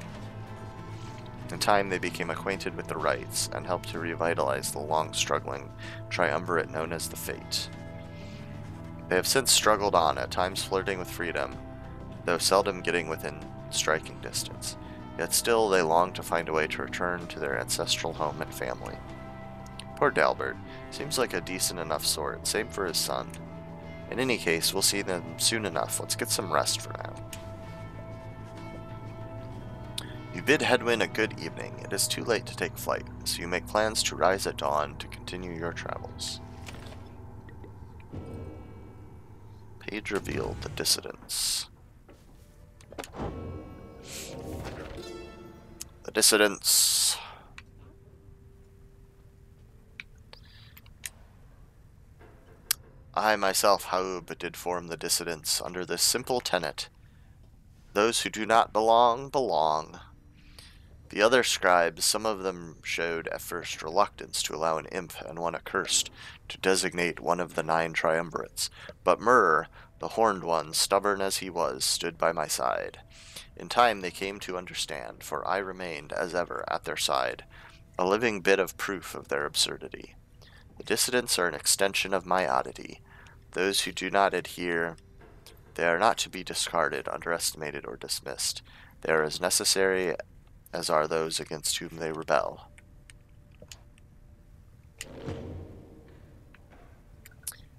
A: In time, they became acquainted with the rites and helped to revitalize the long struggling triumvirate known as the Fate. They have since struggled on, at times flirting with freedom, though seldom getting within striking distance. Yet still they long to find a way to return to their ancestral home and family. Poor Dalbert. Seems like a decent enough sort. Same for his son. In any case, we'll see them soon enough. Let's get some rest for now. You bid Hedwyn a good evening. It is too late to take flight, so you make plans to rise at dawn to continue your travels. Page revealed the dissidents. The dissidents. I myself, Haub, did form the dissidents under this simple tenet. Those who do not belong, belong. The other scribes, some of them showed at first reluctance to allow an imp and one accursed to designate one of the nine triumvirates, but Murr, the horned one, stubborn as he was, stood by my side. In time they came to understand, for I remained, as ever, at their side, a living bit of proof of their absurdity. The dissidents are an extension of my oddity. Those who do not adhere, they are not to be discarded, underestimated, or dismissed. They are as necessary as are those against whom they rebel.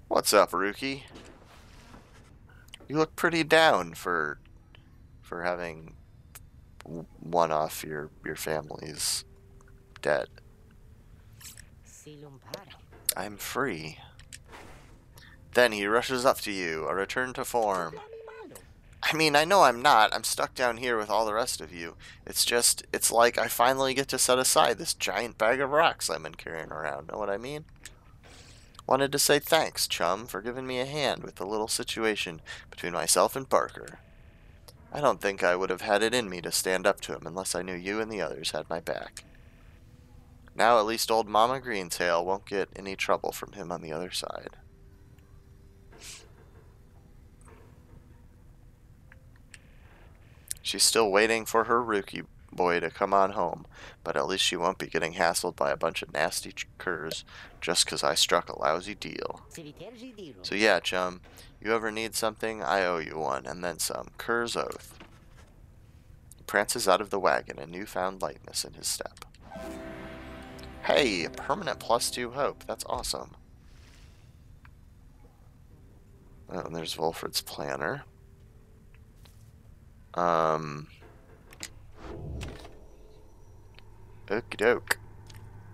A: What's up, Rukey? You look pretty down for for having one off your your family's dead. I'm free. Then he rushes up to you, a return to form. I mean, I know I'm not. I'm stuck down here with all the rest of you. It's just, it's like I finally get to set aside this giant bag of rocks I've been carrying around. Know what I mean? Wanted to say thanks, chum, for giving me a hand with the little situation between myself and Barker. I don't think I would have had it in me to stand up to him unless I knew you and the others had my back. Now at least old Mama Greentail won't get any trouble from him on the other side. She's still waiting for her rookie boy to come on home, but at least she won't be getting hassled by a bunch of nasty curs just 'cause I struck a lousy deal. So yeah, chum, you ever need something, I owe you one, and then some. Cur's oath. He prances out of the wagon, a newfound lightness in his step. Hey, permanent plus two hope. That's awesome. Oh, and there's Volfred's planner. Um. Okie doke.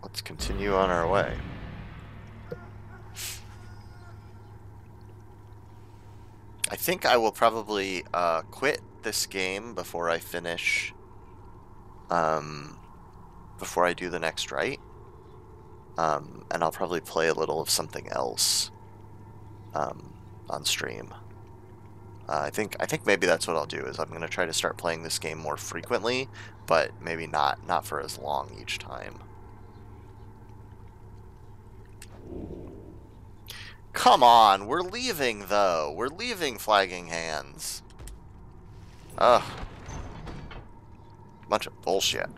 A: Let's continue on our way. I think I will probably uh, quit this game before I finish. Um, before I do the next rite. Um, and I'll probably play a little of something else um, on stream. Uh, I think I think maybe that's what I'll do is I'm gonna try to start playing this game more frequently, but maybe not not for as long each time. Come on, we're leaving though. We're leaving Flagging Hands. Ugh. Bunch of bullshit.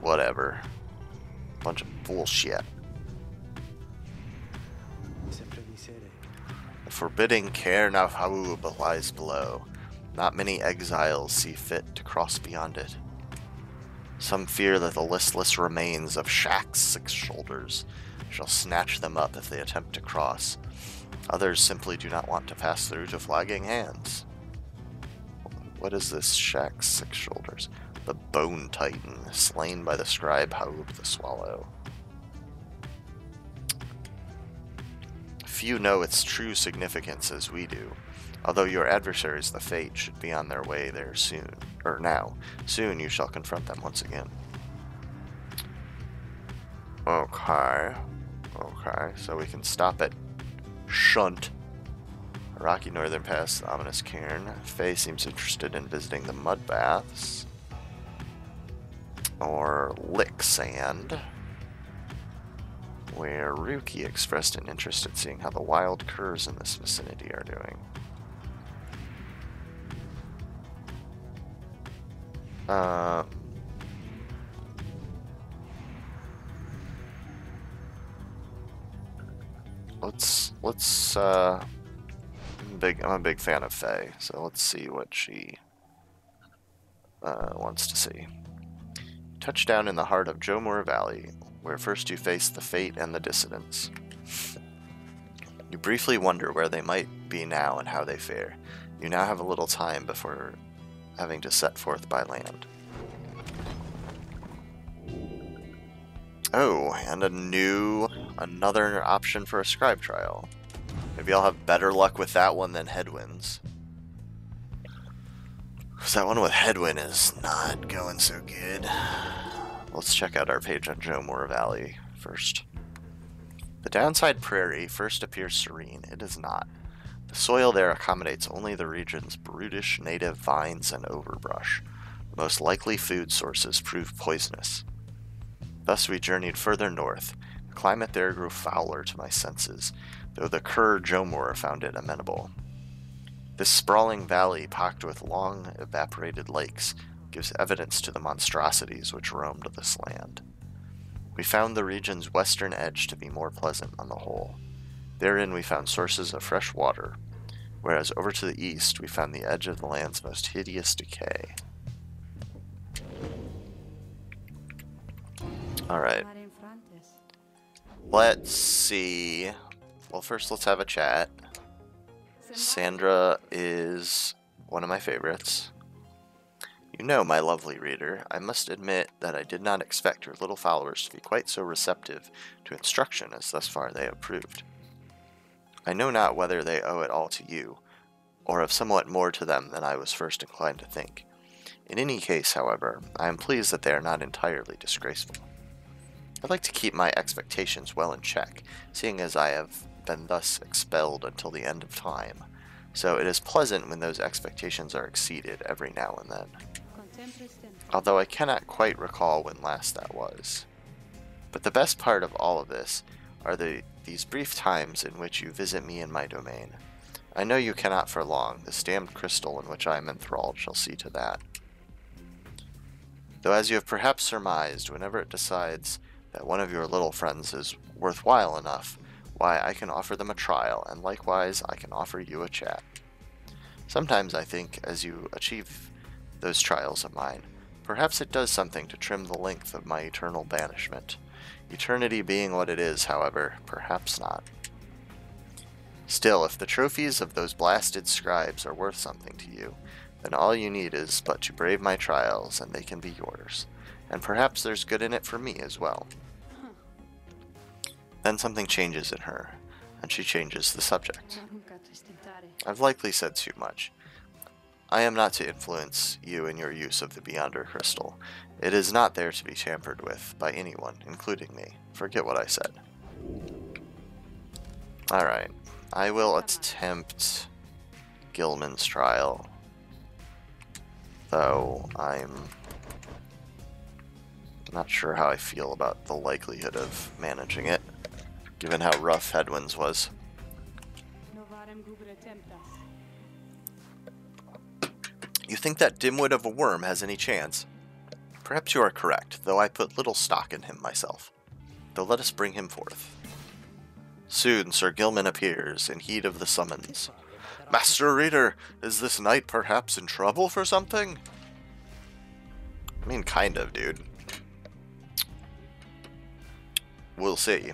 A: Whatever. Bunch of bullshit. Forbidding cairn of Haub lies below. Not many exiles see fit to cross beyond it. Some fear that the listless remains of Shaxx six shoulders shall snatch them up if they attempt to cross. Others simply do not want to pass through to flagging hands. What is this Shaxx six shoulders? The Bone Titan, slain by the scribe Haub the Swallow. Few know its true significance as we do, although your adversaries, the Fate, should be on their way there soon, or now. Soon you shall confront them once again. Okay. Okay, so we can stop at Shunt. Rocky northern pass, ominous cairn. Faye seems interested in visiting the mud baths. Or Lick Sand, where Rukey expressed an interest in seeing how the wild curs in this vicinity are doing. Uh, let's let's uh I'm big I'm a big fan of Faye, so let's see what she uh, wants to see. Touchdown in the heart of Jomur Valley, where first you face the fate and the dissidents. You briefly wonder where they might be now and how they fare. You now have a little time before having to set forth by land. Oh, and a new, another option for a scribe trial. Maybe I'll have better luck with that one than Hedwyn's. Because that one with Hedwyn is not going so good. Let's check out our page on Jomur Valley first. The downside prairie first appears serene. It is not. The soil there accommodates only the region's brutish native vines and overbrush. Most likely food sources prove poisonous. Thus we journeyed further north. The climate there grew fouler to my senses, though the cur Jomur found it amenable. This sprawling valley, packed with long, evaporated lakes, gives evidence to the monstrosities which roamed this land. We found the region's western edge to be more pleasant on the whole. Therein we found sources of fresh water, whereas over to the east we found the edge of the land's most hideous decay. Alright, let's see. Well, first let's have a chat. Sandra is one of my favorites. You know, my lovely reader, I must admit that I did not expect your little followers to be quite so receptive to instruction as thus far they have proved. I know not whether they owe it all to you, or have somewhat more to them than I was first inclined to think. In any case, however, I am pleased that they are not entirely disgraceful. I'd like to keep my expectations well in check, seeing as I have been thus expelled until the end of time, so it is pleasant when those expectations are exceeded every now and then. Although I cannot quite recall when last that was. But the best part of all of this are the these brief times in which you visit me in my domain. I know you cannot for long. The damned crystal in which I am enthralled shall see to that. Though as you have perhaps surmised, whenever it decides that one of your little friends is worthwhile enough, why I can offer them a trial, and likewise I can offer you a chat. Sometimes I think, as you achieve those trials of mine, perhaps it does something to trim the length of my eternal banishment. Eternity being what it is, however, perhaps not. Still, if the trophies of those blasted scribes are worth something to you, then all you need is but to brave my trials, and they can be yours. And perhaps there's good in it for me as well. Then something changes in her, and she changes the subject. I've likely said too much. I am not to influence you in your use of the Beyonder Crystal. It is not there to be tampered with by anyone, including me. Forget what I said. Alright. I will attempt Gilman's trial. Though I'm not sure how I feel about the likelihood of managing it, given how rough Hedwyn's was. You think that dimwit of a worm has any chance? Perhaps you are correct, though I put little stock in him myself. Though let us bring him forth. Soon Sir Gilman appears, in heed of the summons. Master Reader, is this knight perhaps in trouble for something? I mean, kind of, dude. We'll see.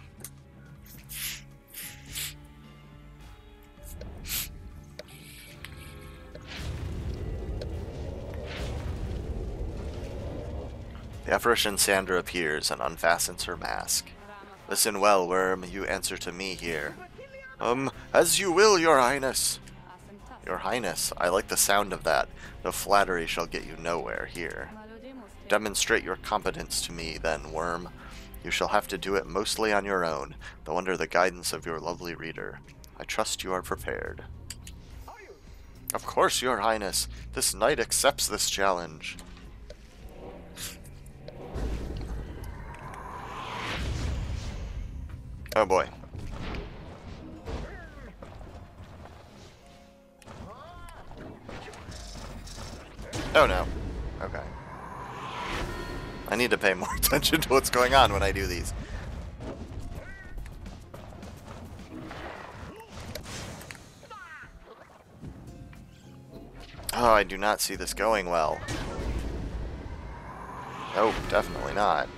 A: Apparition Sandra appears and unfastens her mask. Listen well, Worm, you answer to me here. Um, as you will, your highness. Your highness, I like the sound of that, though flattery shall get you nowhere here. Demonstrate your competence to me, then, Worm. You shall have to do it mostly on your own, though under the guidance of your lovely reader. I trust you are prepared. Of course, your highness. This knight accepts this challenge. Oh boy. Oh no. Okay. I need to pay more attention to what's going on when I do these. Oh, I do not see this going well. Oh, definitely not.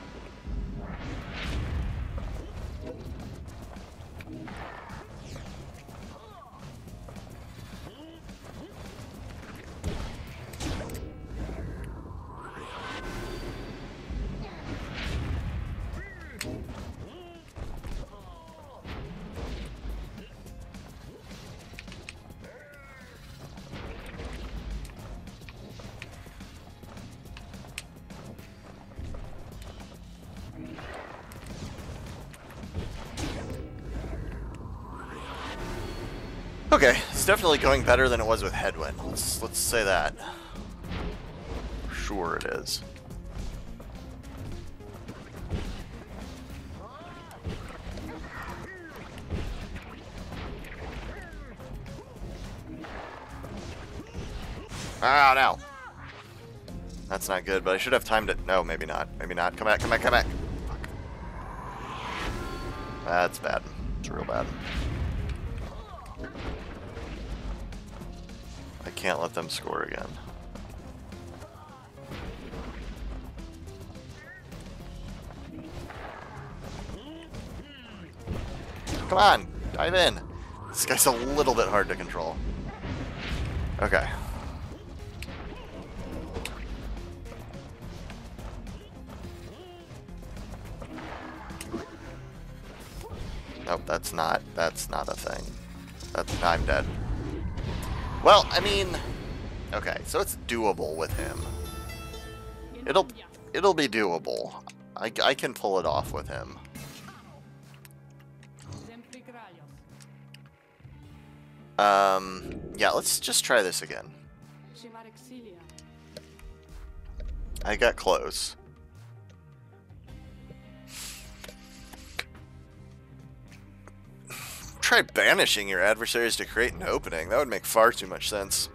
A: Definitely going better than it was with Hedwyn. Let's let's say that. Sure it is. Ah, no. That's not good, but I should have timed it. No, maybe not. Maybe not. Come back, come back, come back. Fuck. That's bad. It's real bad. Can't let them score again. Come on, dive in. This guy's a little bit hard to control. Okay. Nope, that's not, that's not a thing. That's, I'm dead. Well, I mean, okay, so it's doable with him. It'll, it'll be doable. I, I can pull it off with him. Um, yeah, let's just try this again. I got close. Try banishing your adversaries to create an opening. That would make far too much sense.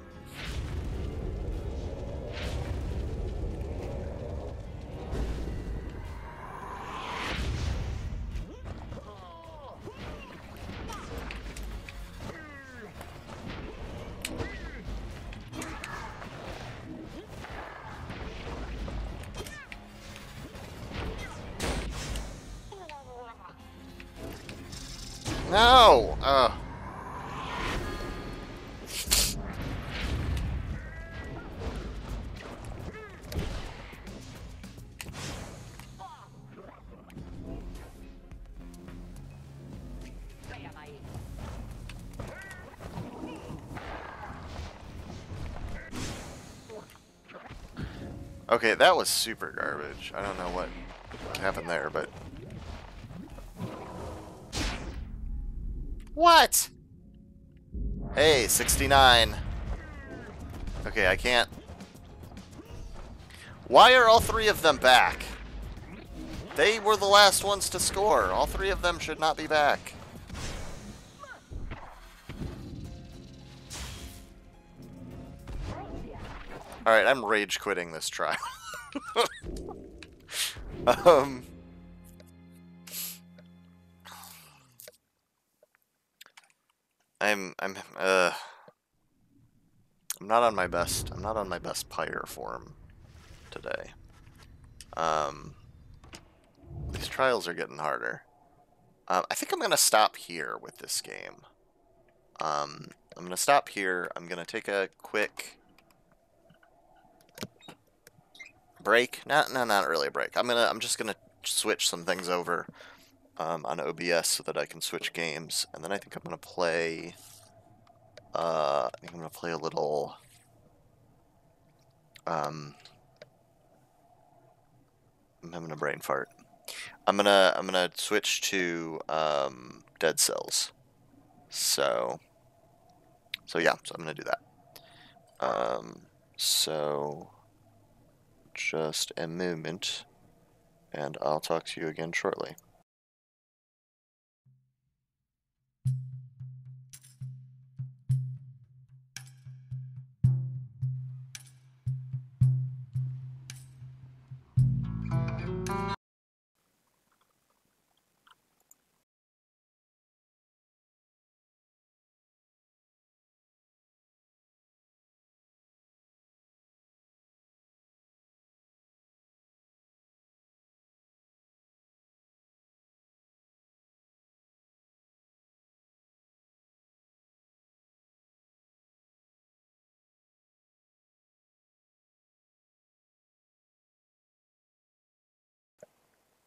A: Okay, that was super garbage. I don't know what happened there, but What? Hey, 69. Okay, I can't... Why are all three of them back? They were the last ones to score. All three of them should not be back. Alright, I'm rage quitting this trial. um... I'm I'm uh I'm not on my best I'm not on my best pyre form today. Um these trials are getting harder. Um, I think I'm gonna stop here with this game. Um I'm gonna stop here. I'm gonna take a quick break. Not no not really a break. I'm gonna I'm just gonna switch some things over um, on OBS so that I can switch games. And then I think I'm to play... Uh, I think I'm to play a little... Um, I'm having a brain fart. I'm gonna I'm gonna switch to Dead Cells. So, so yeah, so I'm gonna do that. Um, so, just a moment, and I'll talk to you again shortly.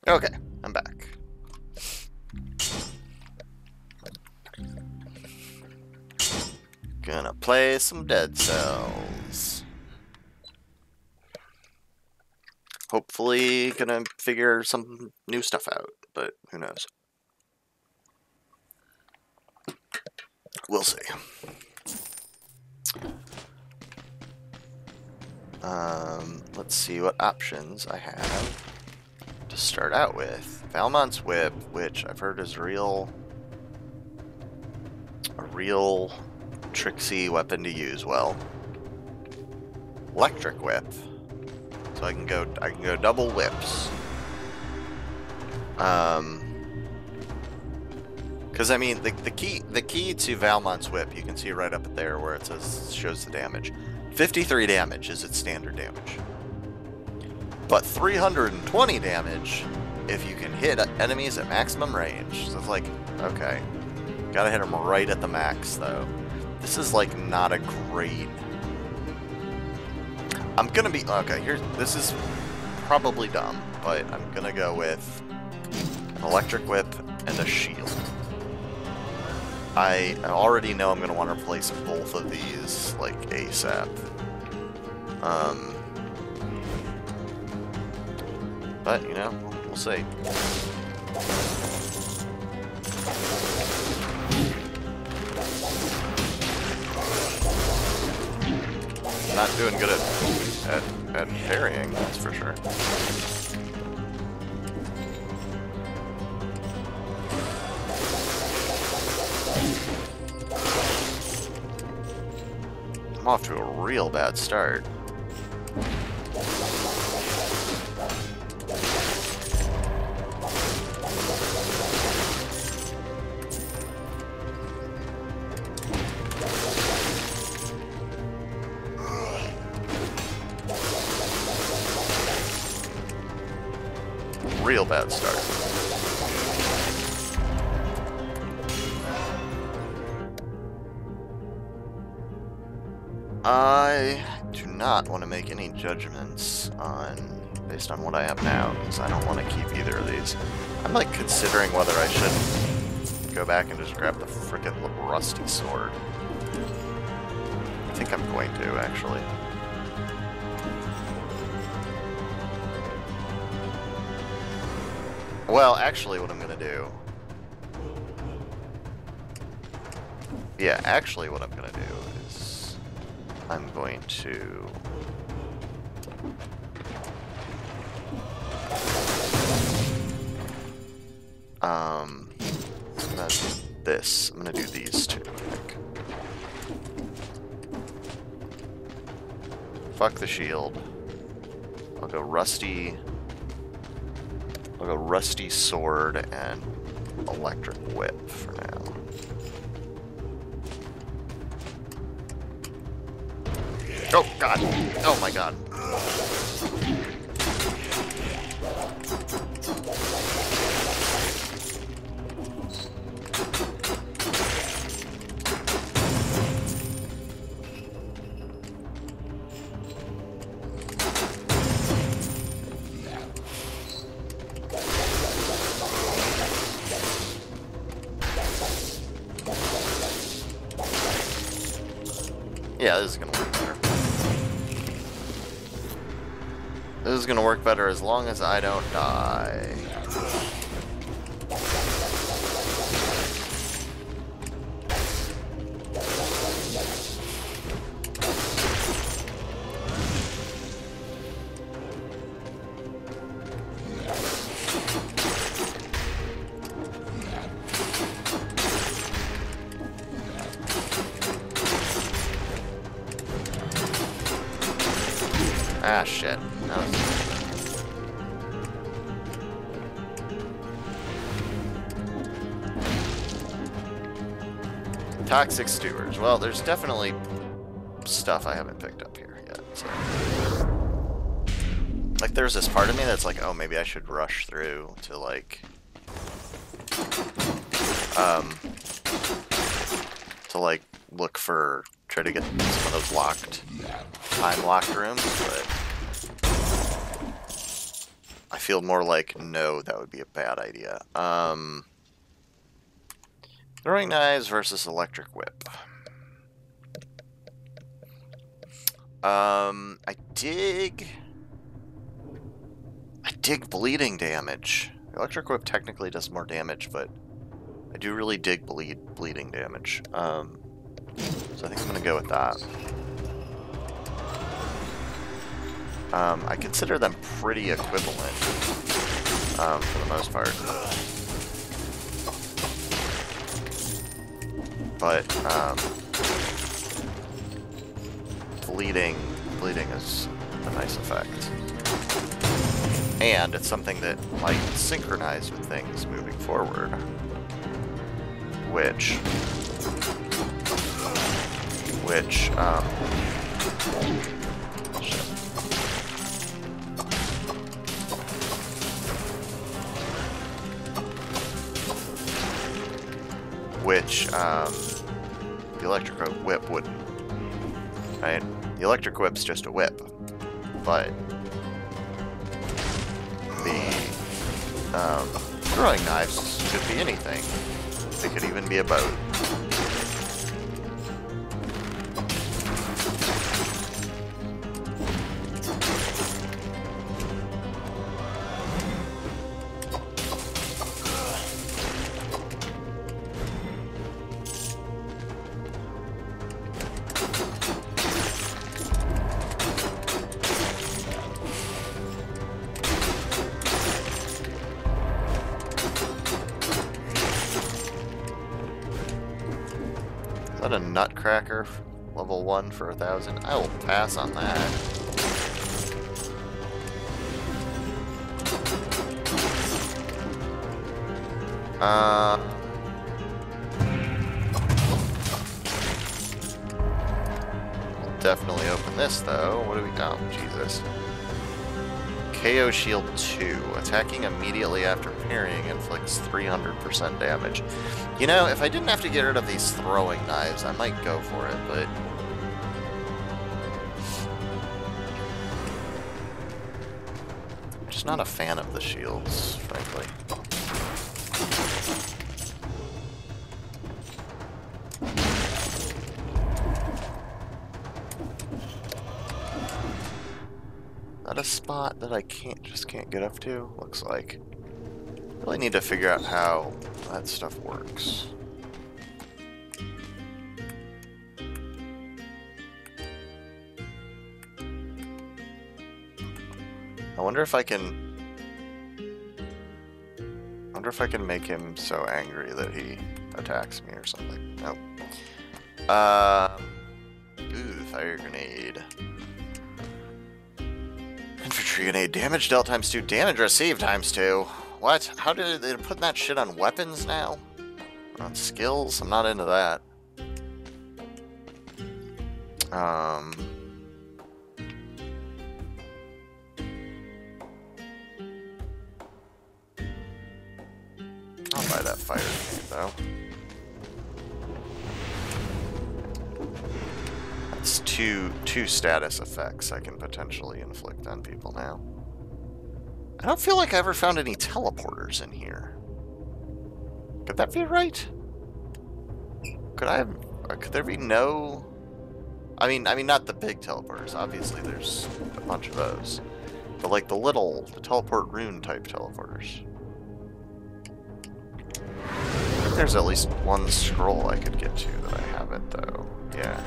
A: Okay, I'm back. Gonna play some Dead Cells. Hopefully, gonna figure some new stuff out, but who knows. We'll see. Um, let's see what options I have to start out with. Valmont's Whip, which I've heard is real a real tricksy weapon to use well. Electric Whip. So I can go I can go double whips. Um because I mean the, the key the key to Valmont's whip you can see right up there where it says shows the damage. 53 damage is its standard damage but 320 damage if you can hit enemies at maximum range. So it's like, okay. Gotta hit them right at the max, though. This is, like, not a great... I'm gonna be... Okay, here's... This is probably dumb, but I'm gonna go with an electric whip and a shield. I already know I'm gonna want to replace both of these, like, ASAP. Um... But, you know, we'll see. Not doing good at, at, at parrying, that's for sure. I'm off to a real bad start. Judgments on based on what I have now, because I don't want to keep either of these. I'm like considering whether I should go back and just grab the frickin' rusty sword. I think I'm going to, actually. Well, actually what I'm going to do... Yeah, actually what I'm going to do is... I'm going to... Um... This. I'm gonna do these two. Fuck the shield. I'll go rusty I'll go Rusty Sword and Electric Whip for now. Oh, God. Oh, my God. Long as I don't die. Toxic Sewers. Well, there's definitely stuff I haven't picked up here yet. So. Like, there's this part of me that's like, oh, maybe I should rush through to, like... Um... To, like, look for... Try to get some of those locked... Time-locked rooms, but... I feel more like, no, that would be a bad idea. Um... Throwing knives versus electric whip. Um, I dig... I dig bleeding damage. Electric whip technically does more damage, but I do really dig bleed bleeding damage. Um, so I think I'm going to go with that. Um, I consider them pretty equivalent um, for the most part. But um, bleeding, bleeding is a nice effect. And it's something that might synchronize with things moving forward, which, which, um, which um, the electric whip wouldn't. Right? The electric whip's just a whip, but the um, throwing knives could be anything. They could even be a boat. For a thousand? I will pass on that. Uh... Definitely open this though. What do we got? Jesus. KO Shield 2. Attacking immediately after parrying inflicts 300% damage. You know, if I didn't have to get rid of these throwing knives, I might go for it, but... just not a fan of the shields, frankly. That a spot that I can't just can't get up to? Looks like. Really need to figure out how that stuff works. I wonder if I can... I wonder if I can make him so angry that he attacks me or something. Nope. Uh, ooh, fire grenade. Infantry grenade. Damage dealt times 2. Damage received times 2. What? How did they put that shit on weapons now? On skills? I'm not into that. Um... fire grenade, though. That's two, two status effects I can potentially inflict on people now. I don't feel like I ever found any teleporters in here. Could that be right? Could I have... Uh, could there be no... I mean, I mean, not the big teleporters. Obviously, there's a bunch of those. But like the little, the teleport rune type teleporters. There's at least one scroll I could get to that I haven't, though. Yeah.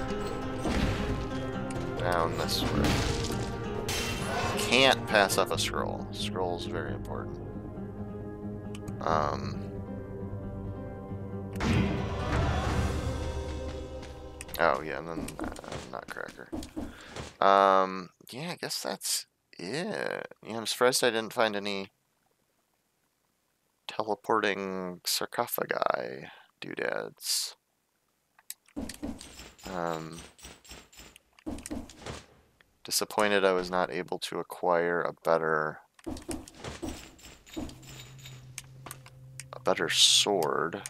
A: Down this way can't pass up a scroll. Scroll is very important. Um. Oh yeah, and then uh, Nutcracker. Um, yeah, I guess that's it. Yeah, I'm surprised I didn't find any teleporting sarcophagi doodads. Um, disappointed I was not able to acquire a better a better sword.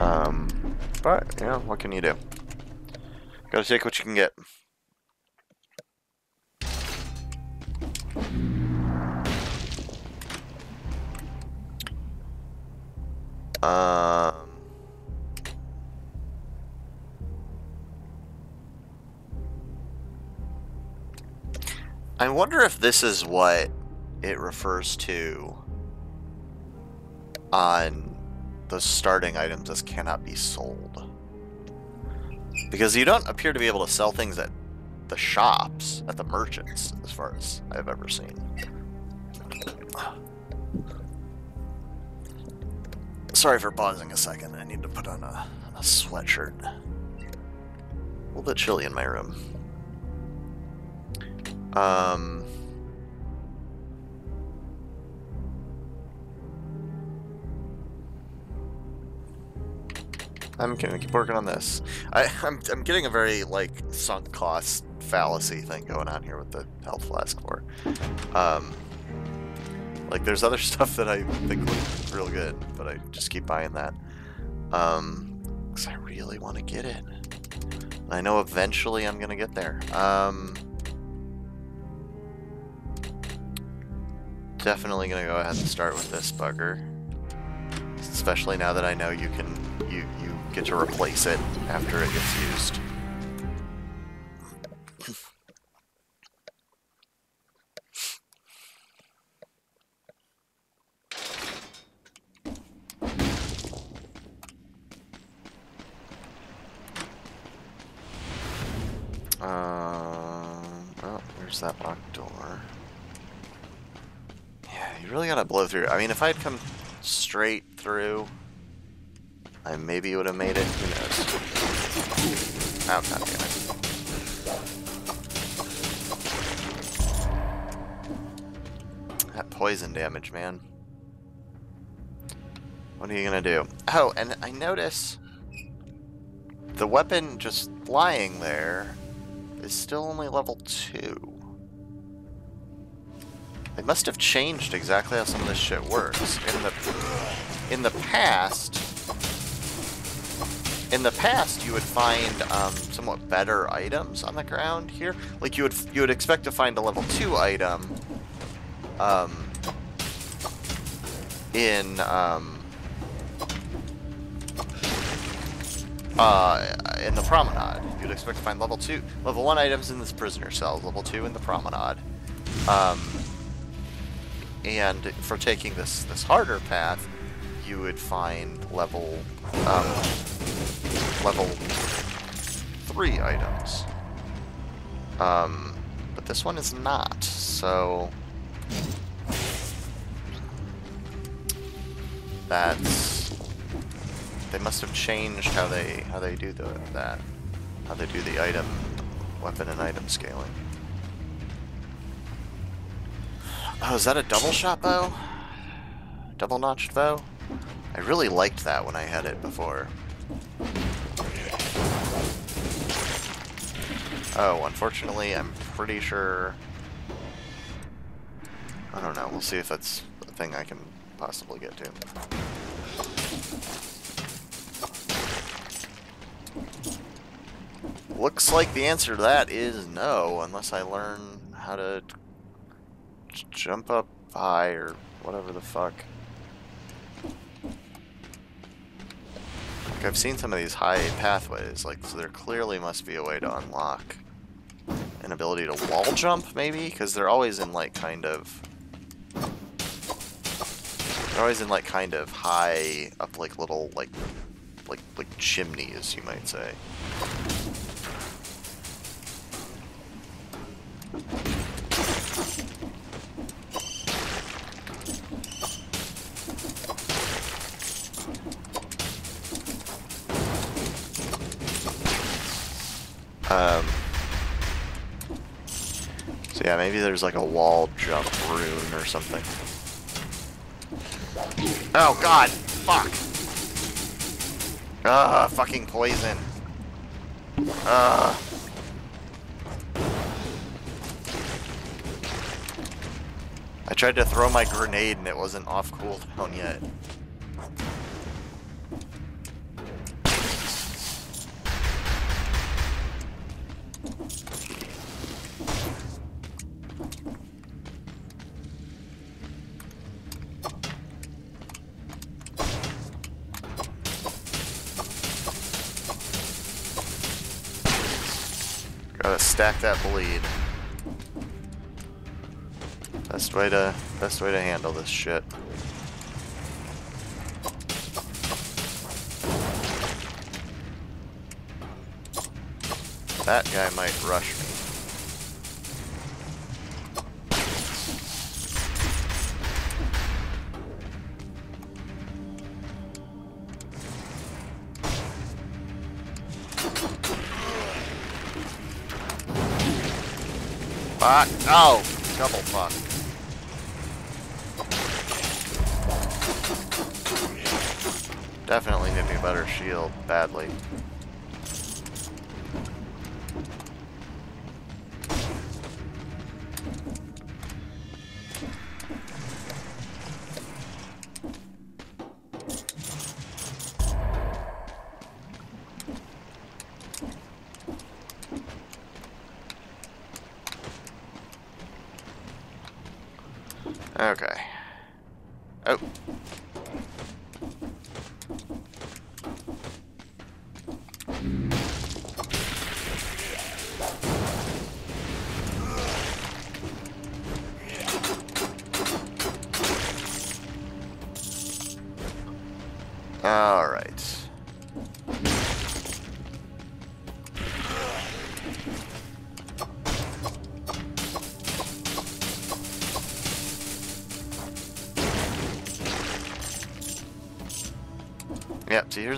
A: Um, but, you know, what can you do? Gotta take what you can get. Um... I wonder if this is what it refers to on the starting items as cannot be sold. Because you don't appear to be able to sell things at the shops, at the merchants, as far as I've ever seen. Sorry for pausing a second. I need to put on a, a sweatshirt. A little bit chilly in my room. Um... I'm gonna keep working on this. I, I'm, I'm getting a very like sunk cost fallacy thing going on here with the health flask for. Um, like there's other stuff that I think looks real good, but I just keep buying that. Um, cause I really want to get it. I know eventually I'm gonna get there. Um, definitely gonna go ahead and start with this bugger. Especially now that I know you can you you get to replace it after it gets used. Um, oh, there's that locked door. Yeah, you really gotta blow through. I mean, if I'd come straight through, I maybe would have made it. Who knows? Oh, god damn it. That poison damage, man. What are you gonna do? Oh, and I notice the weapon just lying there is still only level 2. They must have changed exactly how some of this shit works. In the in the past, in the past, you would find um, somewhat better items on the ground here. Like you would you would expect to find a level two item um, in um, uh, in the promenade. You'd expect to find level two, level one items in this prisoner cell, level two in the promenade. Um, and for taking this this harder path, you would find level um, level three items. Um, but this one is not, so that's they must have changed how they how they do the that how they do the item weapon and item scaling. Oh, is that a double shot bow? Double notched bow? I really liked that when I had it before. Oh, unfortunately, I'm pretty sure... I don't know, we'll see if that's a thing I can possibly get to. Looks like the answer to that is no, unless I learn how to jump up high or whatever the fuck. Like I've seen some of these high pathways, like so there clearly must be a way to unlock an ability to wall jump, maybe? Because they're always in like kind of... They're always in like kind of high, up like little like, like, like chimneys, you might say. Um, so yeah, maybe there's like a wall jump rune or something. Oh god! Fuck! Ah, fucking poison. Ah. Tried to throw my grenade and it wasn't off cooldown yet. Gotta stack that bleed. Best way to best way to handle this shit. That guy might rush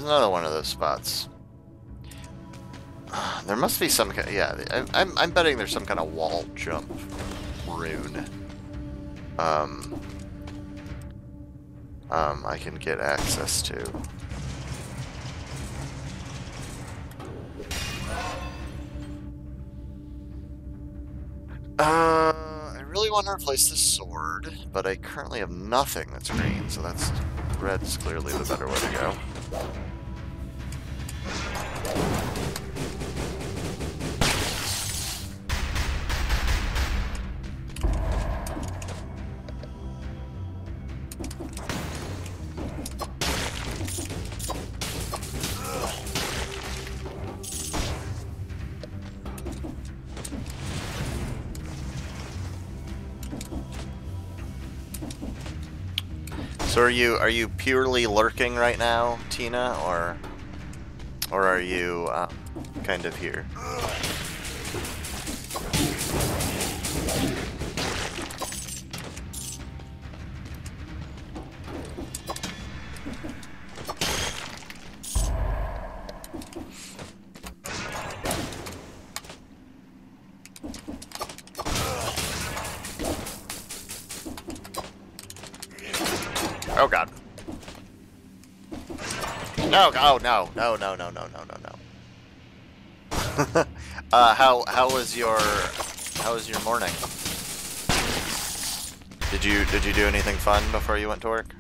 A: another one of those spots. There must be some kind. Of, Yeah, I, I'm I'm betting there's some kind of wall jump rune. Um. Um, I can get access to. Uh, I really want to replace the sword, but I currently have nothing that's green, so that's red's clearly the better way to go. So are you are you purely lurking right now, Tina, or or are you uh, kind of here? No, no, no, no, no, no, no, no, no. uh, how how was your how was your morning? Did you did you do anything fun before you went to work?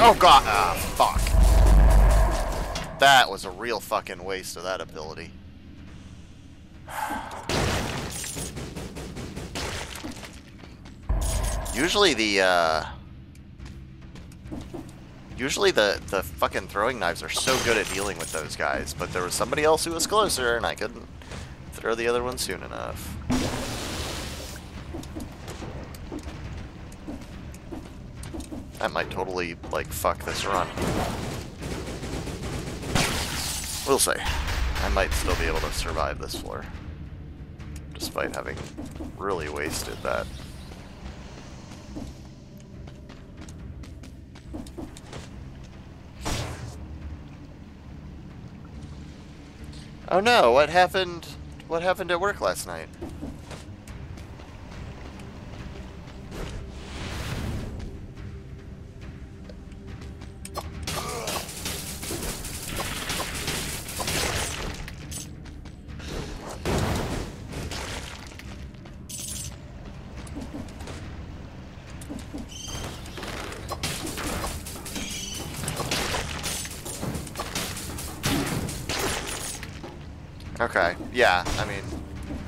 A: Oh god, ah, fuck. That was a real fucking waste of that ability. Usually the, uh... Usually the, the fucking throwing knives are so good at dealing with those guys, but there was somebody else who was closer and I couldn't throw the other one soon enough. That might totally, like, fuck this run. We'll see. I might still be able to survive this floor. Despite having really wasted that. Oh no, what happened? What happened at work last night? Yeah, I mean,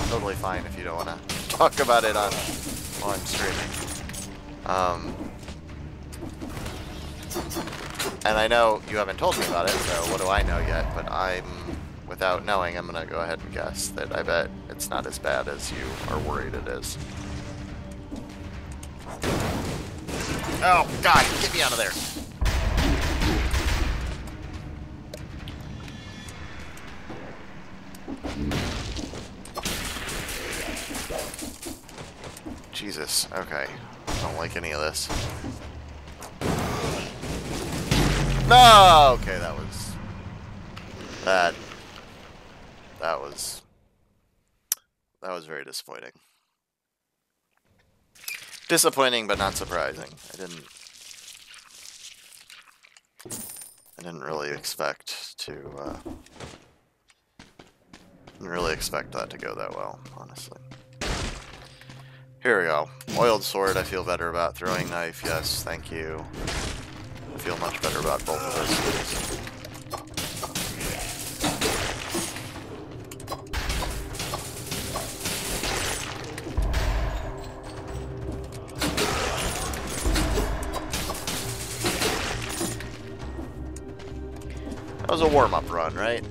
A: totally fine if you don't want to talk about it on while I'm streaming. Um, and I know you haven't told me about it, so what do I know yet? But I'm, without knowing, I'm gonna go ahead and guess that I bet it's not as bad as you are worried it is. Oh, God, get me out of there! Jesus, okay. I don't like any of this. No! Okay, that was... That... That was... That was very disappointing. Disappointing, but not surprising. I didn't... I didn't really expect to, uh... Didn't really expect that to go that well, honestly. Here we go. Oiled sword, I feel better about. Throwing knife, yes, thank you. I feel much better about both of those That was a warm-up run, right?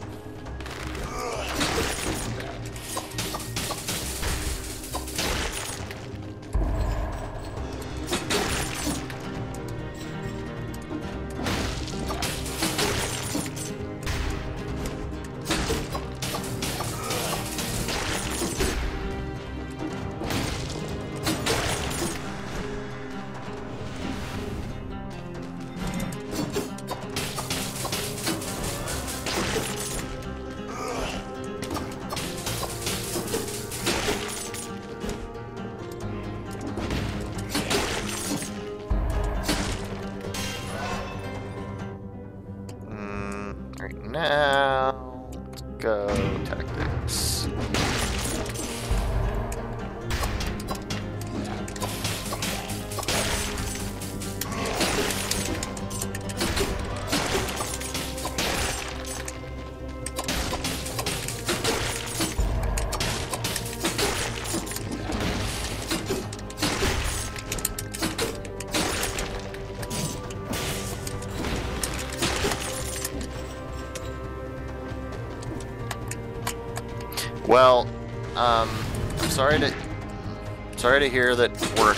A: Sorry to hear that work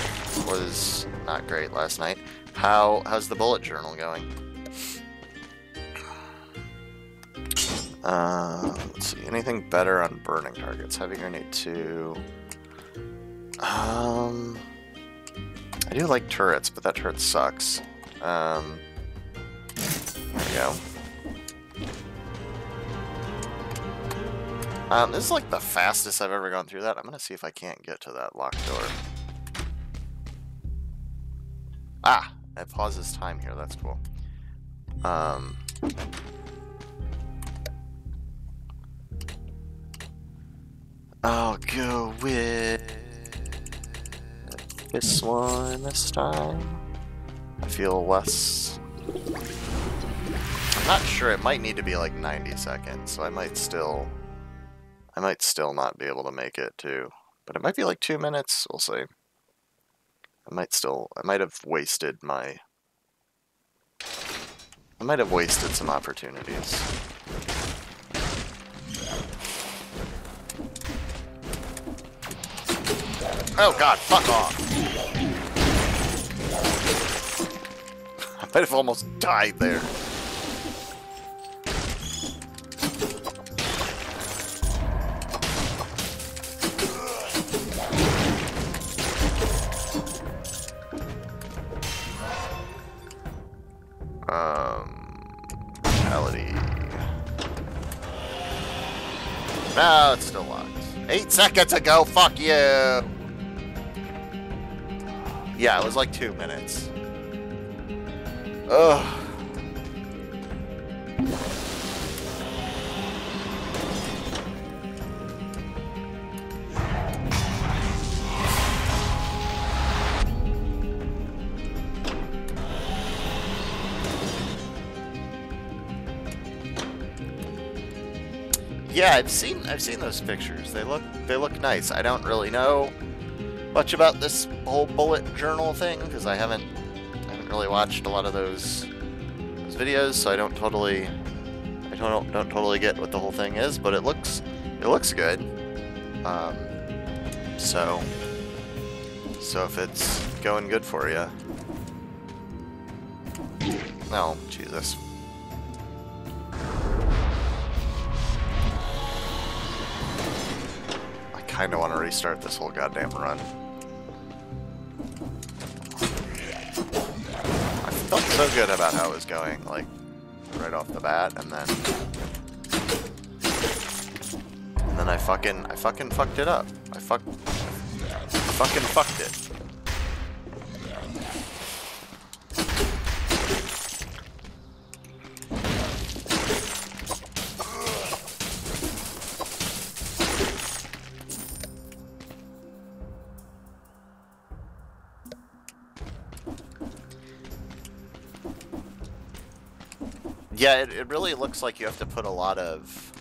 A: was not great last night. How how's the bullet journal going? Uh, let's see. Anything better on burning targets? Heavy grenade two. Um, I do like turrets, but that turret sucks. Um, there we go. Um, this is like the fastest I've ever gone through that. I'm gonna see if I can't get to that locked door. Ah, it pauses time here. That's cool. Um. I'll go with this one this time. I feel less. I'm not sure. It might need to be like 90 seconds, so I might still. I might still not be able to make it too. But it might be like two minutes, we'll see. I might still, I might have wasted my, I might have wasted some opportunities. Oh god, fuck off! I might have almost died there. Um. No, ah, it's still locked. Eight seconds ago, fuck you! Yeah, it was like two minutes. Ugh. Yeah, I've seen I've seen those pictures. They look they look nice. I don't really know much about this whole bullet journal thing because I haven't I haven't really watched a lot of those those videos, so I don't totally I don't don't totally get what the whole thing is, but it looks it looks good. Um, so so if it's going good for you, oh Jesus. Kind of want to restart this whole goddamn run. I felt so good about how it was going, like, right off the bat, and then... And then I fucking, I fucking fucked it up. I fuck... fucking fucked it. Yeah, it, it really looks like you have to put a lot of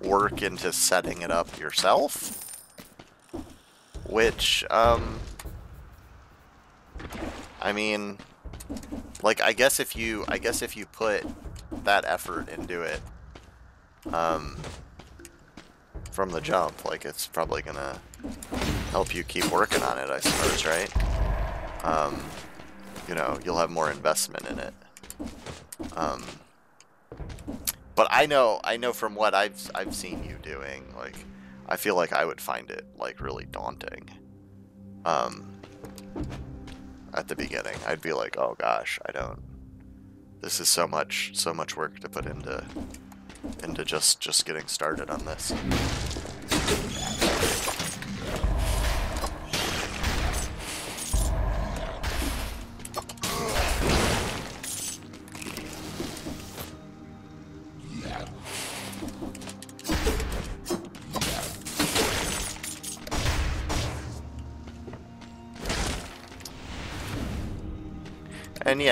A: work into setting it up yourself. Which, um... I mean... Like, I guess if you, I guess if you put that effort into it, um... From the jump, like, it's probably gonna help you keep working on it, I suppose, right? Um, you know, you'll have more investment in it. Um, but I know, I know from what I've I've seen you doing, like, I feel like I would find it like really daunting. Um, at the beginning, I'd be like, oh gosh, I don't. This is so much, so much work to put into, into just just getting started on this.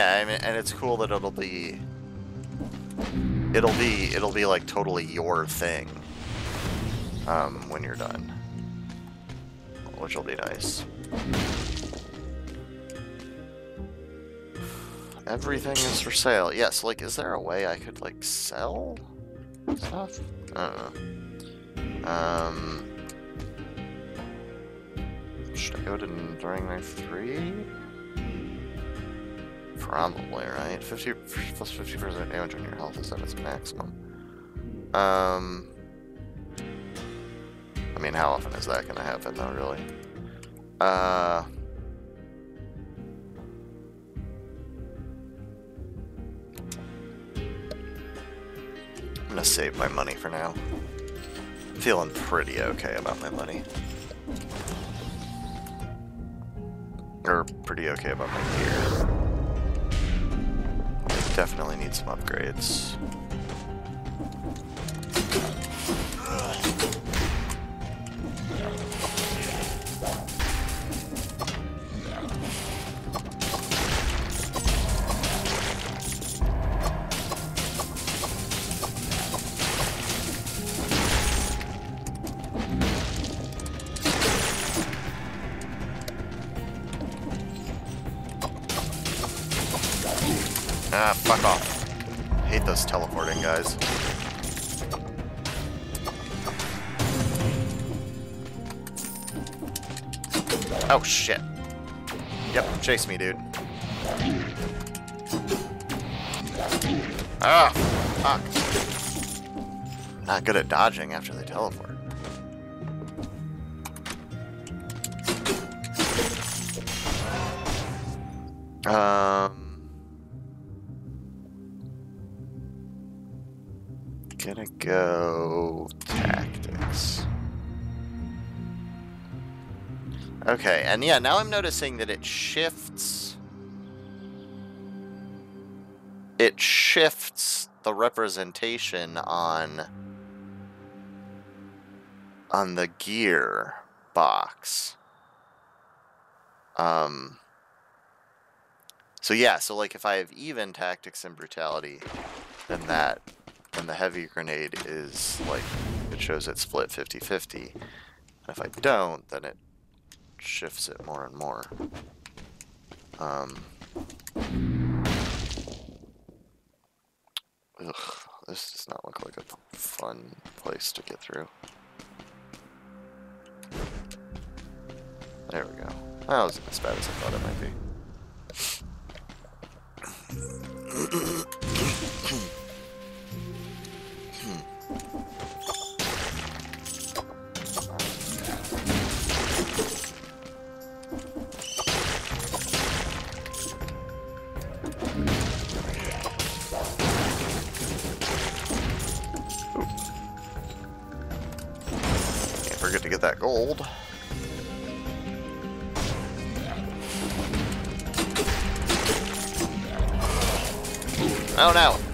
A: Yeah, I mean, and it's cool that it'll be, it'll be, it'll be like totally your thing, um, when you're done, which will be nice. Everything is for sale. Yes, like, is there a way I could like sell stuff? I don't know. Um, should I go to during knife three? Probably, right? 50 plus 50% damage on your health is at its maximum. Um, I mean, how often is that to happen, though, really? Uh, I'm to save my money for now. Feeling pretty okay about my money. Or pretty okay about my gear definitely need some upgrades. Chase me, dude. Ah, fuck. Not good at dodging after they teleport. And yeah, now I'm noticing that it shifts. It shifts the representation on on the gear box. Um so yeah, so like if I have even tactics and brutality, then that then the heavy grenade is like it shows it split 50-50. And if I don't, then it shifts it more and more. Um Ugh, this does not look like a fun place to get through. There we go. That wasn't as bad as I thought it might be. That gold. Oh no!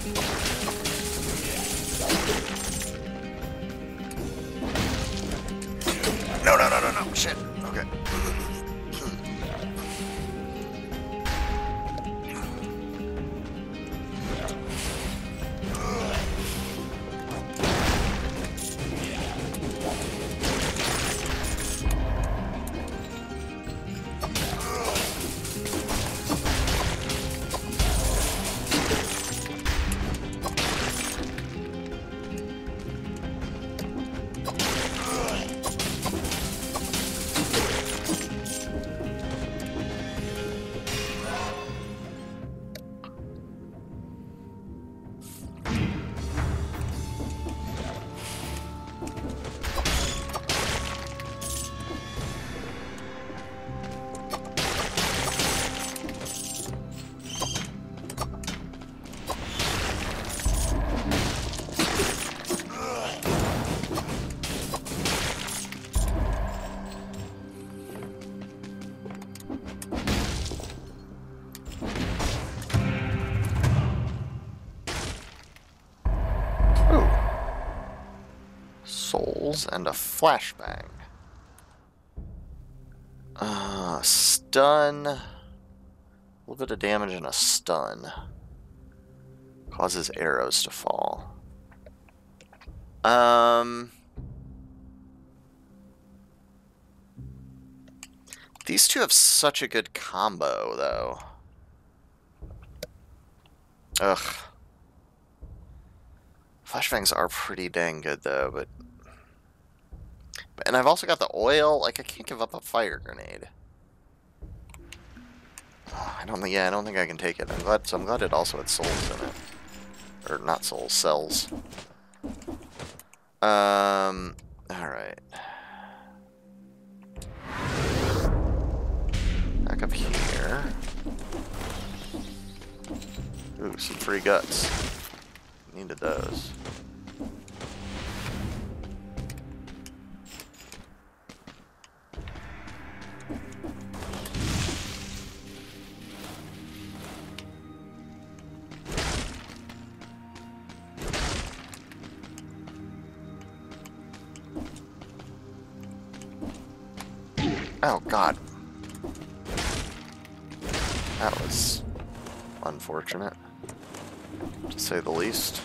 A: And a flashbang. Uh, stun. A little bit of damage and a stun. Causes arrows to fall. Um. These two have such a good combo, though. Ugh. Flashbangs are pretty dang good though, but and I've also got the oil. Like I can't give up a fire grenade. I don't think. Yeah, I don't think I can take it. I'm glad. So I'm glad it also had souls in it, or not souls, cells. Um. All right. Back up here. Ooh, some free guts. Needed those. Oh god. That was unfortunate, to say the least.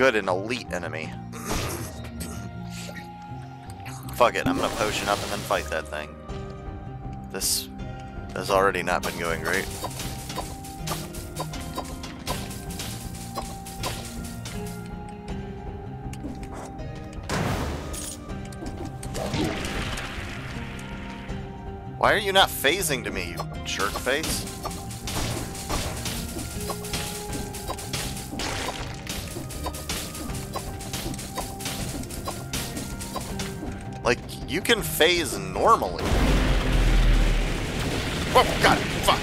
A: Good, an elite enemy. Fuck it, I'm gonna potion up and then fight that thing. This has already not been going great. Why are you not phasing to me, you jerk face? You can phase normally. Oh, God, fuck.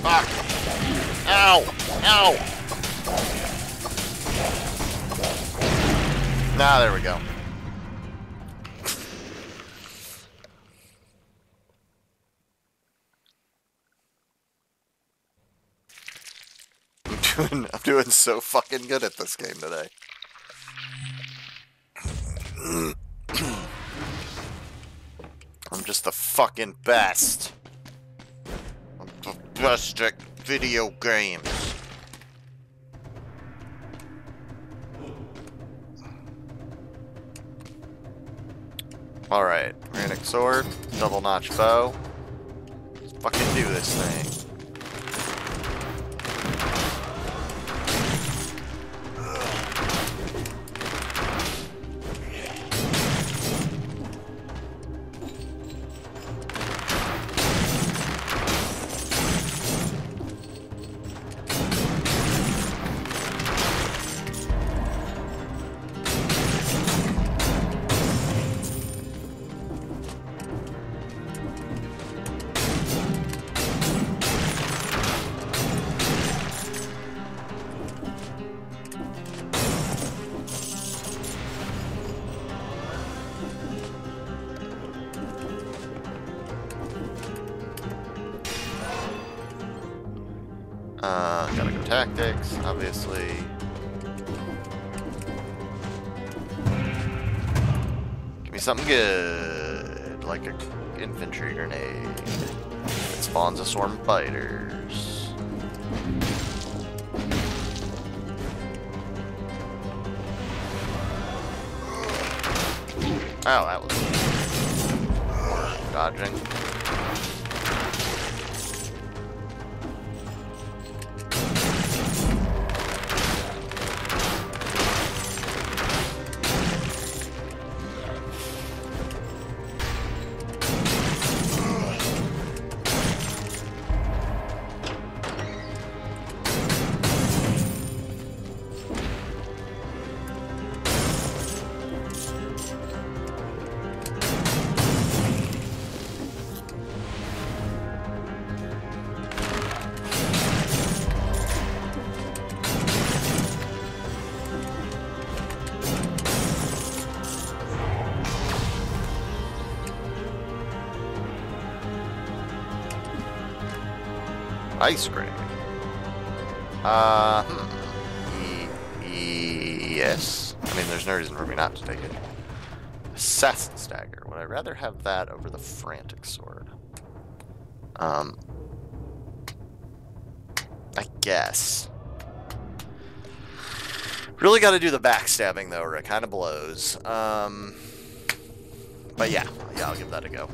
A: Fuck. Ow. Ow. Nah, there we go. I'm doing, I'm doing so fucking good at this game today. Fucking best. I'm the best at video games. Alright, Frantic Sword, Double Notch Bow. Let's fucking do this thing. Tactics, obviously. Give me something good, like a infantry grenade. It spawns a swarm of fighters. Oh, that was dodging. Ice grenade. Uh, hmm. E yes. I mean, there's no reason for me not to take it. Assassin's dagger. Would I rather have that over the frantic sword? Um, I guess. Really got to do the backstabbing though, or it kind of blows. Um, but yeah, yeah, I'll give that a go.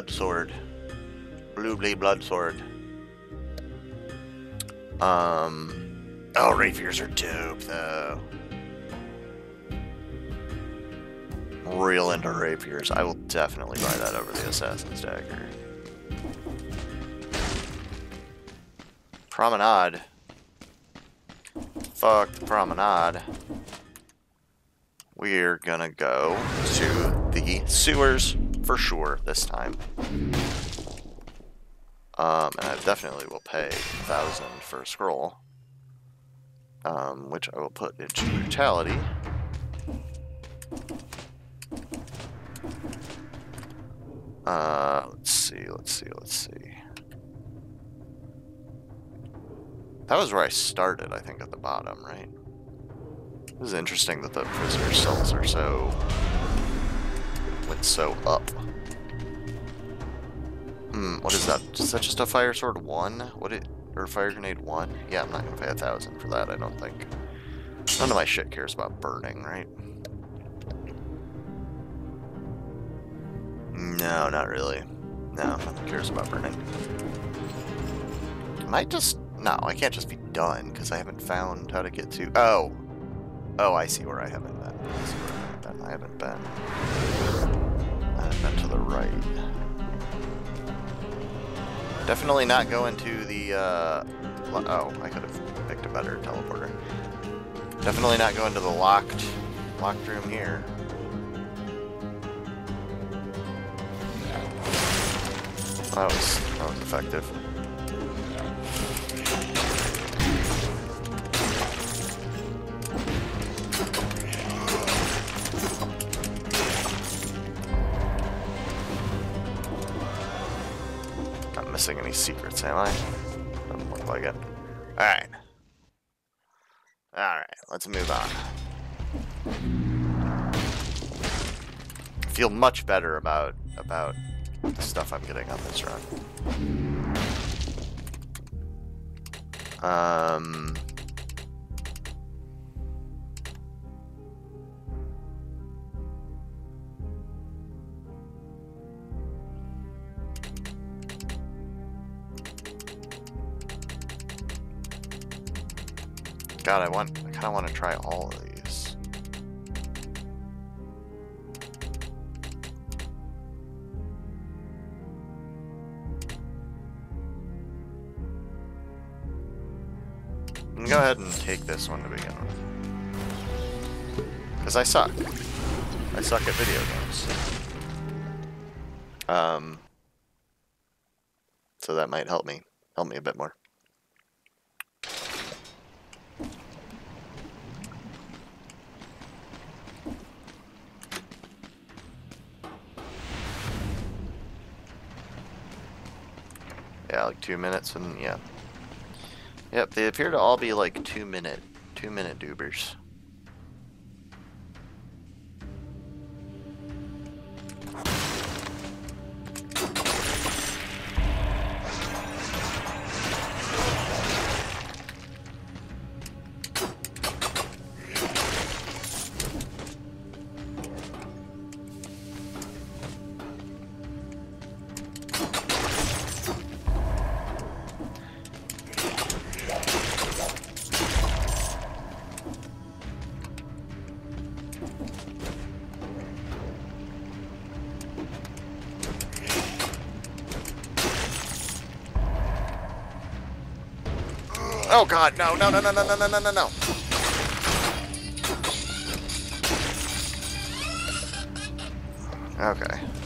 A: Blood sword, blue bleed blood sword. Um, oh, rapiers are dope though. Real into rapiers. I will definitely buy that over the assassin's dagger. Promenade. Fuck the promenade. We're gonna go to the sewers for sure this time. Um, and I definitely will pay a thousand for a scroll. Um, which I will put into brutality. Uh, let's see, let's see, let's see. That was where I started, I think, at the bottom, right? This is interesting that the prisoner cells are so... went so up. Hmm, what is that? Is that just a fire sword 1? What it... or fire grenade 1? Yeah, I'm not gonna pay a thousand for that, I don't think. None of my shit cares about burning, right? No, not really. No, nothing cares about burning. Can I just... No, I can't just be done, because I haven't found how to get to... Oh! Oh, I see where I haven't been. I see where I haven't been. I haven't been... right. Definitely not going to the, uh... Oh, I could have picked a better teleporter. Definitely not going to the locked, locked room here. That was, that was effective. Any secrets, am I? Doesn't look like it. Alright. Alright, let's move on. feel much better about about the stuff I'm getting on this run. Um... God, I want, I kind of want to try all of these. Go ahead and take this one to begin with. Because I suck. I suck at video games. Um, so that might help me, help me a bit more. Two minutes and yeah. Yep, they appear to all be like two minute, two minute dubers. God, no, no, no, no, no, no, no, no, no, no. Okay.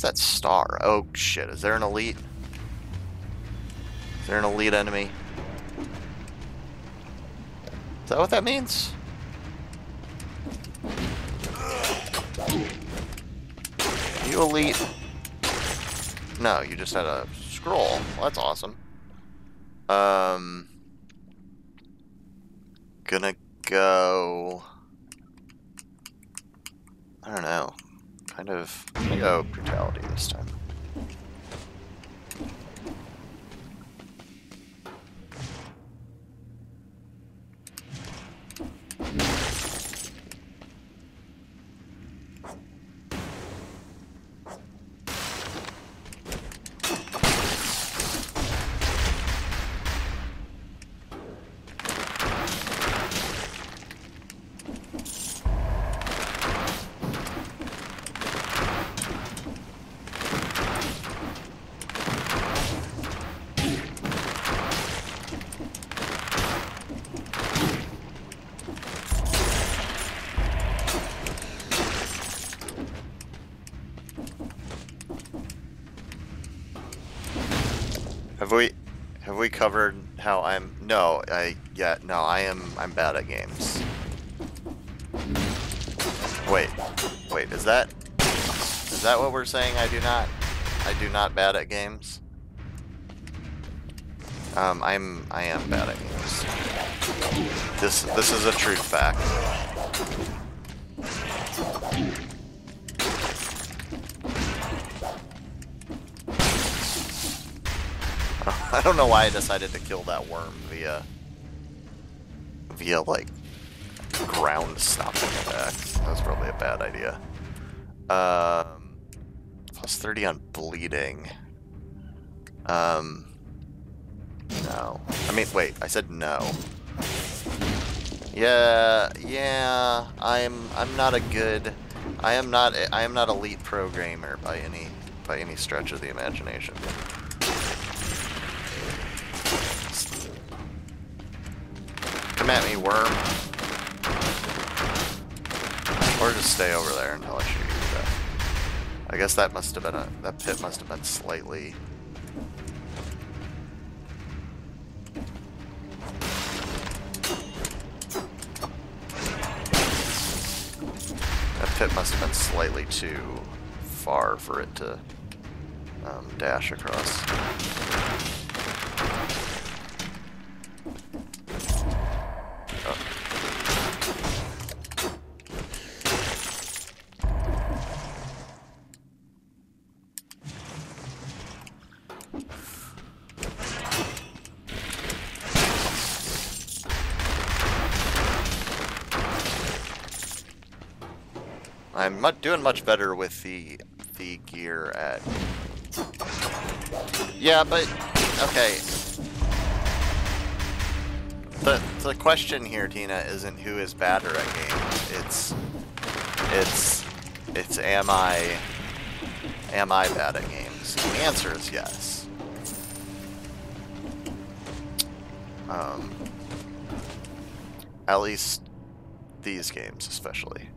A: Doing? What is that star? Oh shit, is there an elite? Is there an elite enemy? Is that what that means? you elite? No, you just had a scroll. Well, that's awesome. Um, gonna go. I don't know. Kind of. I'm gonna go brutality this time. Have we have we covered how I'm no, I yeah, no, I am I'm bad at games. Wait. Wait, is that is what we're saying I do not I do not bad at games? Um I'm I am bad at games. This this is a true fact. I don't know why I decided to kill that worm via via like ground stopping attack. That was probably a bad idea. Um, plus 30 on bleeding. Um, no. I mean, wait, I said no. Yeah, yeah, I'm I'm not a good I am not I am not elite programmer by any by any stretch of the imagination. Come at me, worm. Or just stay over there until I shoot. I guess that must have been a that pit must have been slightly That pit must have been slightly too far for it to um, dash across. I'm doing much better with the the gear at. Yeah, but okay. The the question here, Tina, isn't who is badder at games. It's it's it's am I am I bad at games? The answer is yes. Um, at least these games, especially.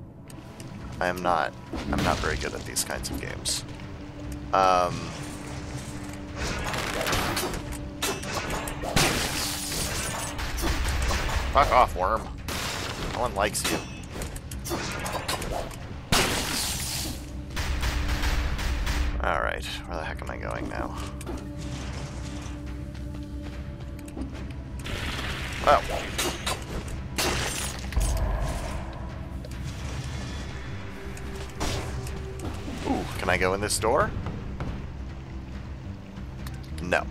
A: I am not. I'm not very good at these kinds of games. Um, fuck off, worm. No one likes you. Alright, where the heck am I going now? Well. Can I go in this door? No.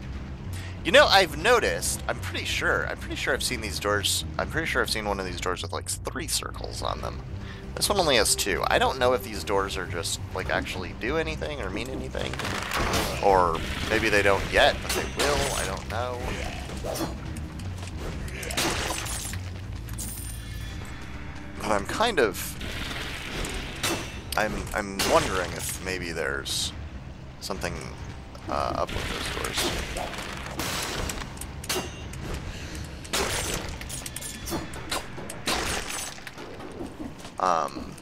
A: You know, I've noticed, I'm pretty sure, I'm pretty sure I've seen these doors, I'm pretty sure I've seen one of these doors with like three circles on them. This one only has two. I don't know if these doors are just, like, actually do anything or mean anything. Or maybe they don't yet, but they will, I don't know. But I'm kind of I'm I'm wondering if maybe there's something uh, up with those doors. Um,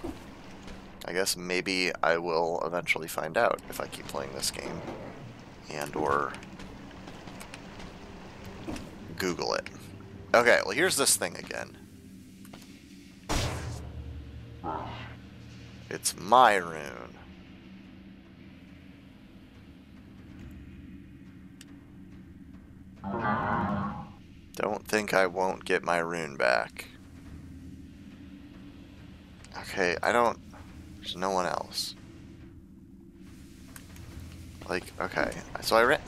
A: I guess maybe I will eventually find out if I keep playing this game, and or Google it. Okay, well here's this thing again. It's my rune. Don't think I won't get my rune back. Okay, I don't... There's no one else. Like, okay. So I ran...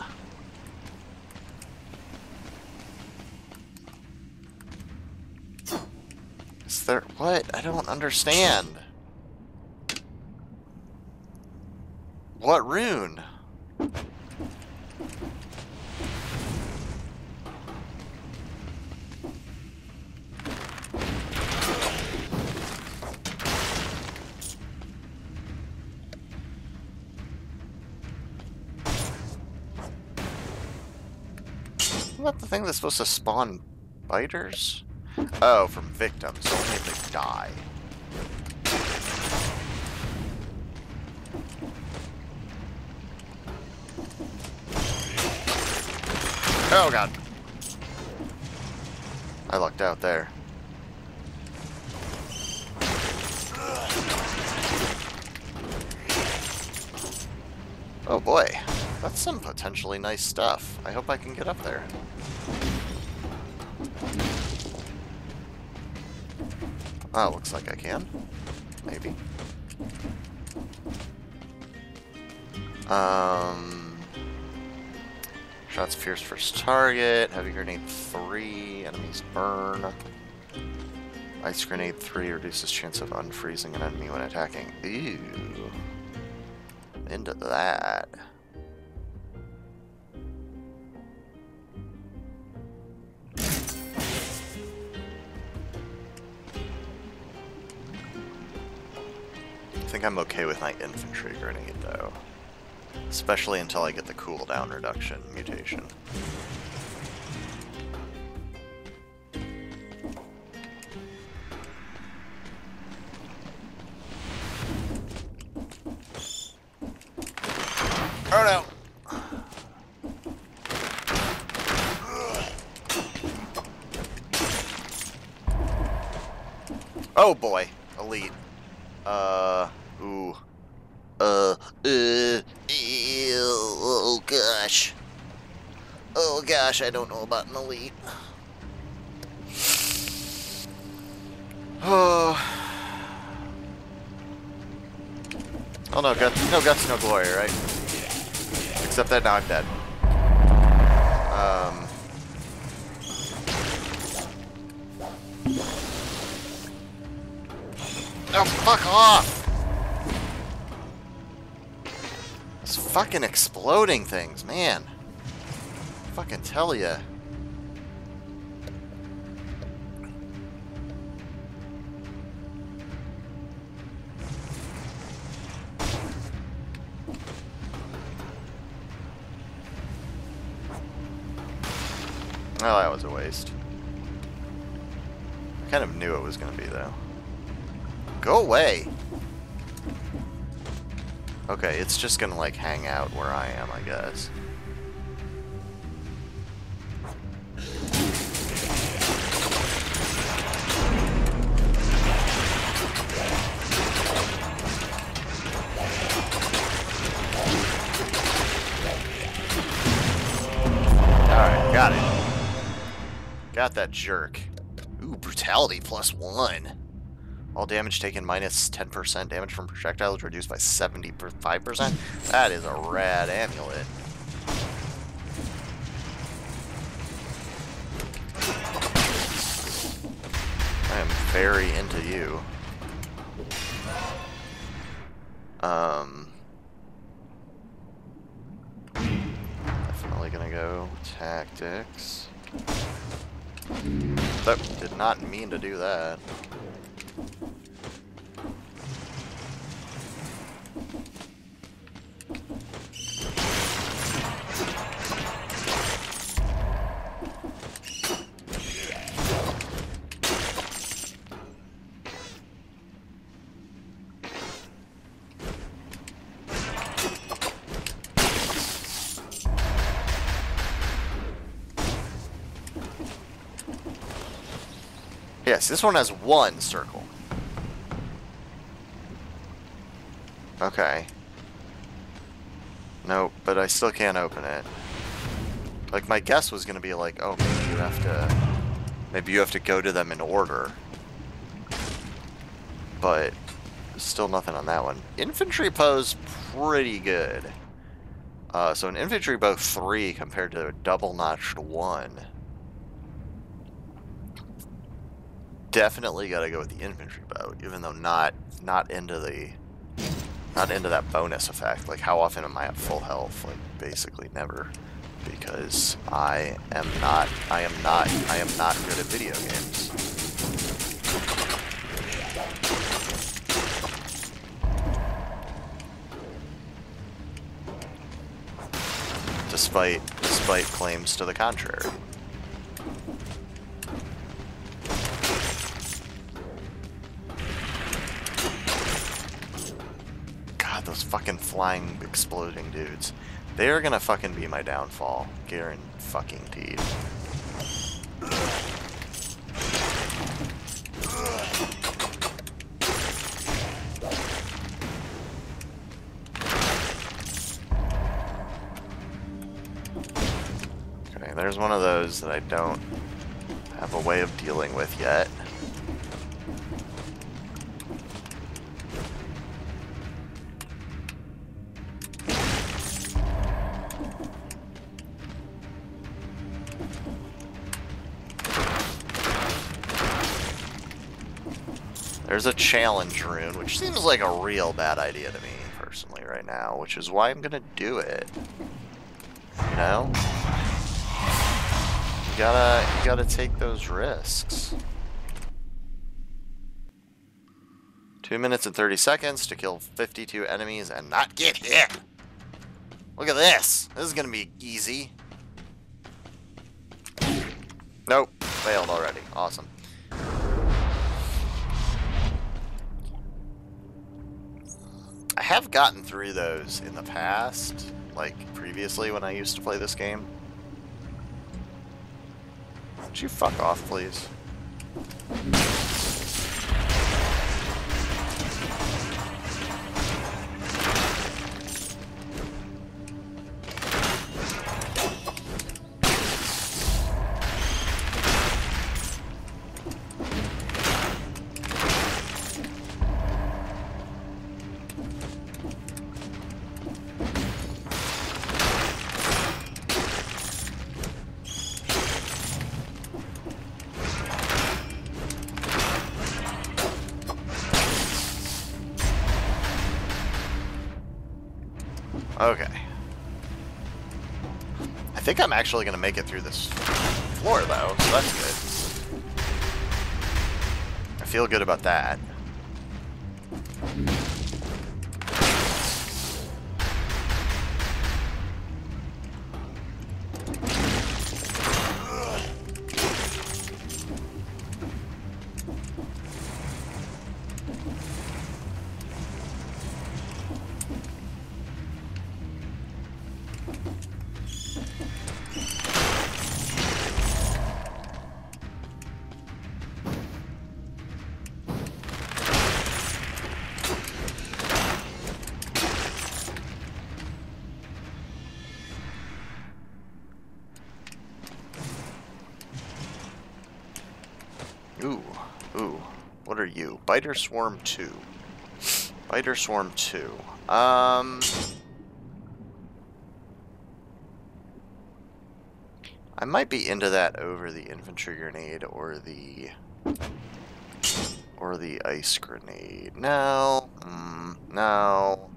A: Is there... What? I don't understand. What rune? That the thing that's supposed to spawn biters? Oh, from victims, only if they die. Oh god. I lucked out there. Oh boy. That's some potentially nice stuff. I hope I can get up there. Oh, looks like I can. Maybe. Um... Shots fierce first target. Heavy grenade 3. Enemies burn. Ice grenade 3 reduces chance of unfreezing an enemy when attacking. Ew. Into that. I think I'm okay with my infantry grenade though. Especially until I get the cooldown reduction mutation. I don't know about an elite. Oh. Oh no, guts, no guts, no glory, right? Except that now I'm dead. Um. Oh, fuck off! It's fucking exploding things, man. Fucking tell ya. Well, that was a waste. I kind of knew it was going to be, though. Go away! Okay, it's just gonna, like, hang out where I am, I guess. Jerk. Ooh, brutality plus one. All damage taken minus 10%. Damage from projectiles reduced by 75%. That is a rad amulet. I am very into you. Um... Definitely gonna go tactics. That did not mean to do that. This one has one circle. Okay. Nope, but I still can't open it. Like, my guess was going to be like, oh, maybe you have to... Maybe you have to go to them in order. But, still nothing on that one. Infantry pose, pretty good. Uh, so an infantry bow 3 compared to a double-notched 1. Definitely got to go with the infantry bow, even though not not into the not into that bonus effect. Like how often am I at full health? Like basically never, because I am not I am not I am not good at video games. Despite despite claims to the contrary. Fucking flying, exploding dudes. They are gonna fucking be my downfall. Guaranteed. Okay, there's one of those that I don't have a way of dealing with yet. There's a challenge rune, which seems like a real bad idea to me, personally, right now, which is why I'm gonna do it. You know? You gotta, you gotta take those risks. Two minutes and 30 seconds to kill 52 enemies and not get hit! Look at this! This is gonna be easy. Nope, failed already. Awesome. Have gotten through those in the past, like previously when I used to play this game. Would you fuck off, please? Think I'm actually going to make it through this floor, though, so that's good. I feel good about that. Biter Swarm 2. Biter Swarm 2. Um... I might be into that over the infantry grenade or the... Or the ice grenade. No. Mm, no.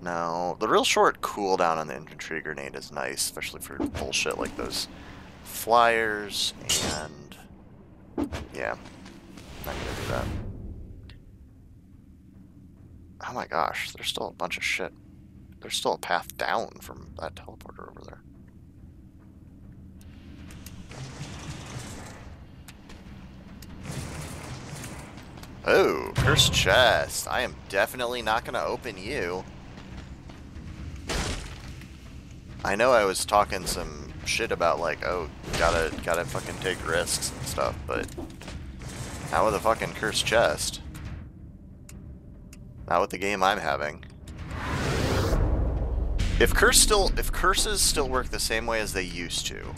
A: No. The real short cooldown on the infantry grenade is nice, especially for bullshit like those flyers and yeah, not gonna do that. Oh my gosh, there's still a bunch of shit. There's still a path down from that teleporter over there. Oh, cursed chest. I am definitely not gonna open you. I know I was talking some shit about like, oh, gotta gotta fucking take risks and stuff, but not with a fucking cursed chest. Not with the game I'm having. If curse still, if curses still work the same way as they used to,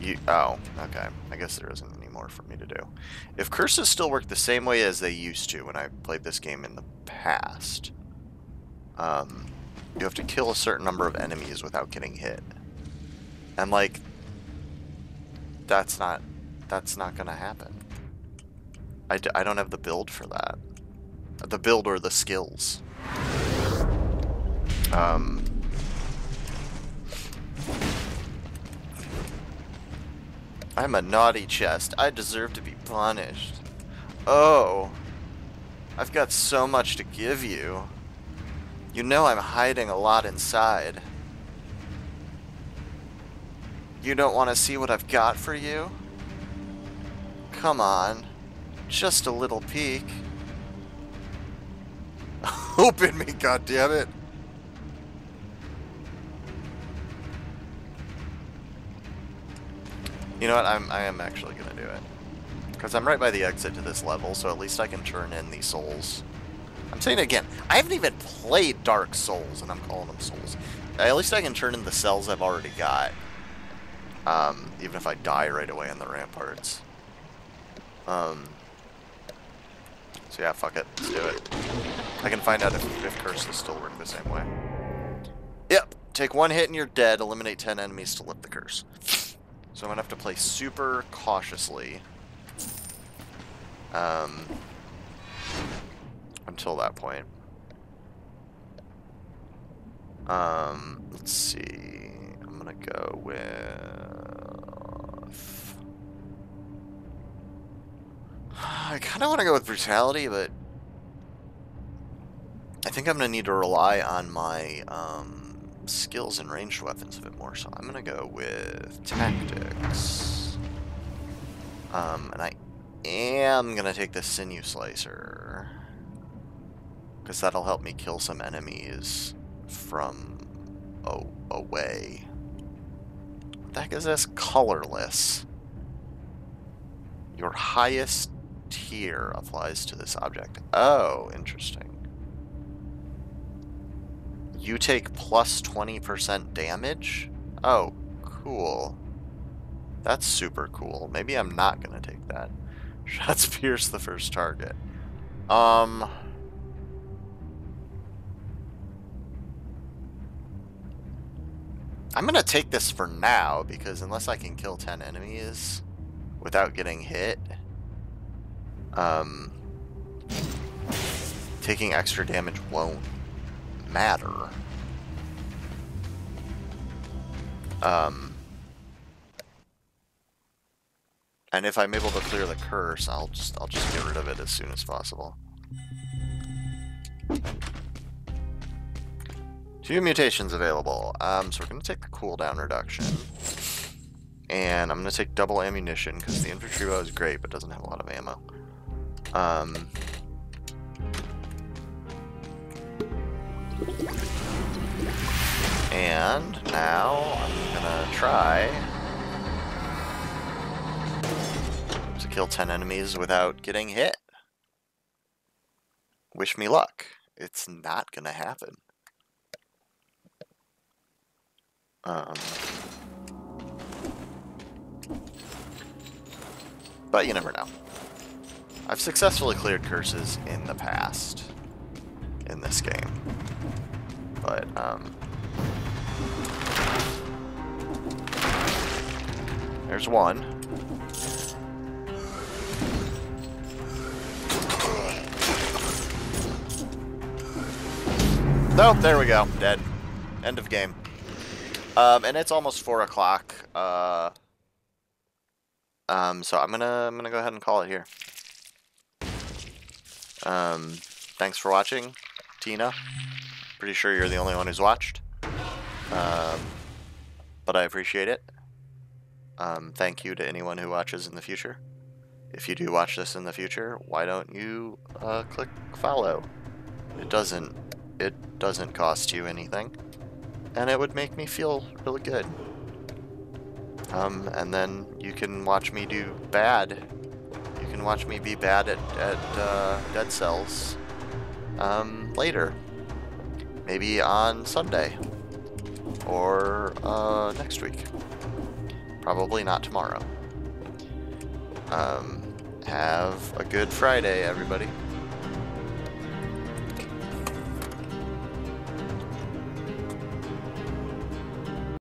A: you oh okay. I guess there isn't any more for me to do. If curses still work the same way as they used to when I played this game in the past, um, you have to kill a certain number of enemies without getting hit, and like that's not that's not gonna happen. I d I don't have the build for that. The build or the skills. Um, I'm a naughty chest. I deserve to be punished. Oh. I've got so much to give you. You know I'm hiding a lot inside. You don't want to see what I've got for you? Come on. Just a little peek. Open me, goddammit! You know what? I'm I am actually gonna do it because I'm right by the exit to this level, so at least I can turn in these souls. I'm saying it again. I haven't even played Dark Souls, and I'm calling them souls. At least I can turn in the cells I've already got. Um, even if I die right away on the ramparts. Um, so yeah, fuck it. Let's do it. I can find out if, if curses still work the same way. Yep. Take one hit and you're dead. Eliminate 10 enemies to lift the curse. So I'm going to have to play super cautiously. Um, until that point. Um, let's see. I'm going to go with... I kind of want to go with brutality, but I think I'm going to need to rely on my um, skills and ranged weapons a bit more, so I'm going to go with tactics. Um, and I am going to take the sinew slicer, because that'll help me kill some enemies from away. What the heck is this? Colorless. Your highest tier applies to this object. Oh, interesting. You take plus 20% damage? Oh, cool. That's super cool. Maybe I'm not going to take that. Shots pierce the first target. Um... I'm going to take this for now, because unless I can kill 10 enemies without getting hit, um, taking extra damage won't matter. Um, and if I'm able to clear the curse, I'll just I'll just get rid of it as soon as possible. Two mutations available. Um, so we're going to take the cooldown reduction. And I'm going to take double ammunition, because the infantry bow is great, but doesn't have a lot of ammo. Um, and now I'm gonna try to kill 10 enemies without getting hit. Wish me luck. It's not gonna happen. Um, but you never know. I've successfully cleared curses in the past in this game. But, um... There's one. Nope, there we go. Dead. End of game. Um, and it's almost 4 o'clock. Uh, um, so I'm gonna, I'm gonna go ahead and call it here. Um, thanks for watching, Tina. Pretty sure you're the only one who's watched. Um, but I appreciate it. Um, thank you to anyone who watches in the future. If you do watch this in the future, why don't you uh, click follow? It doesn't it doesn't cost you anything, and it would make me feel really good. Um, and then you can watch me do bad watch me be bad at, at uh, Dead Cells um, later. Maybe on Sunday or uh, next week. Probably not tomorrow. Um, have a good Friday, everybody.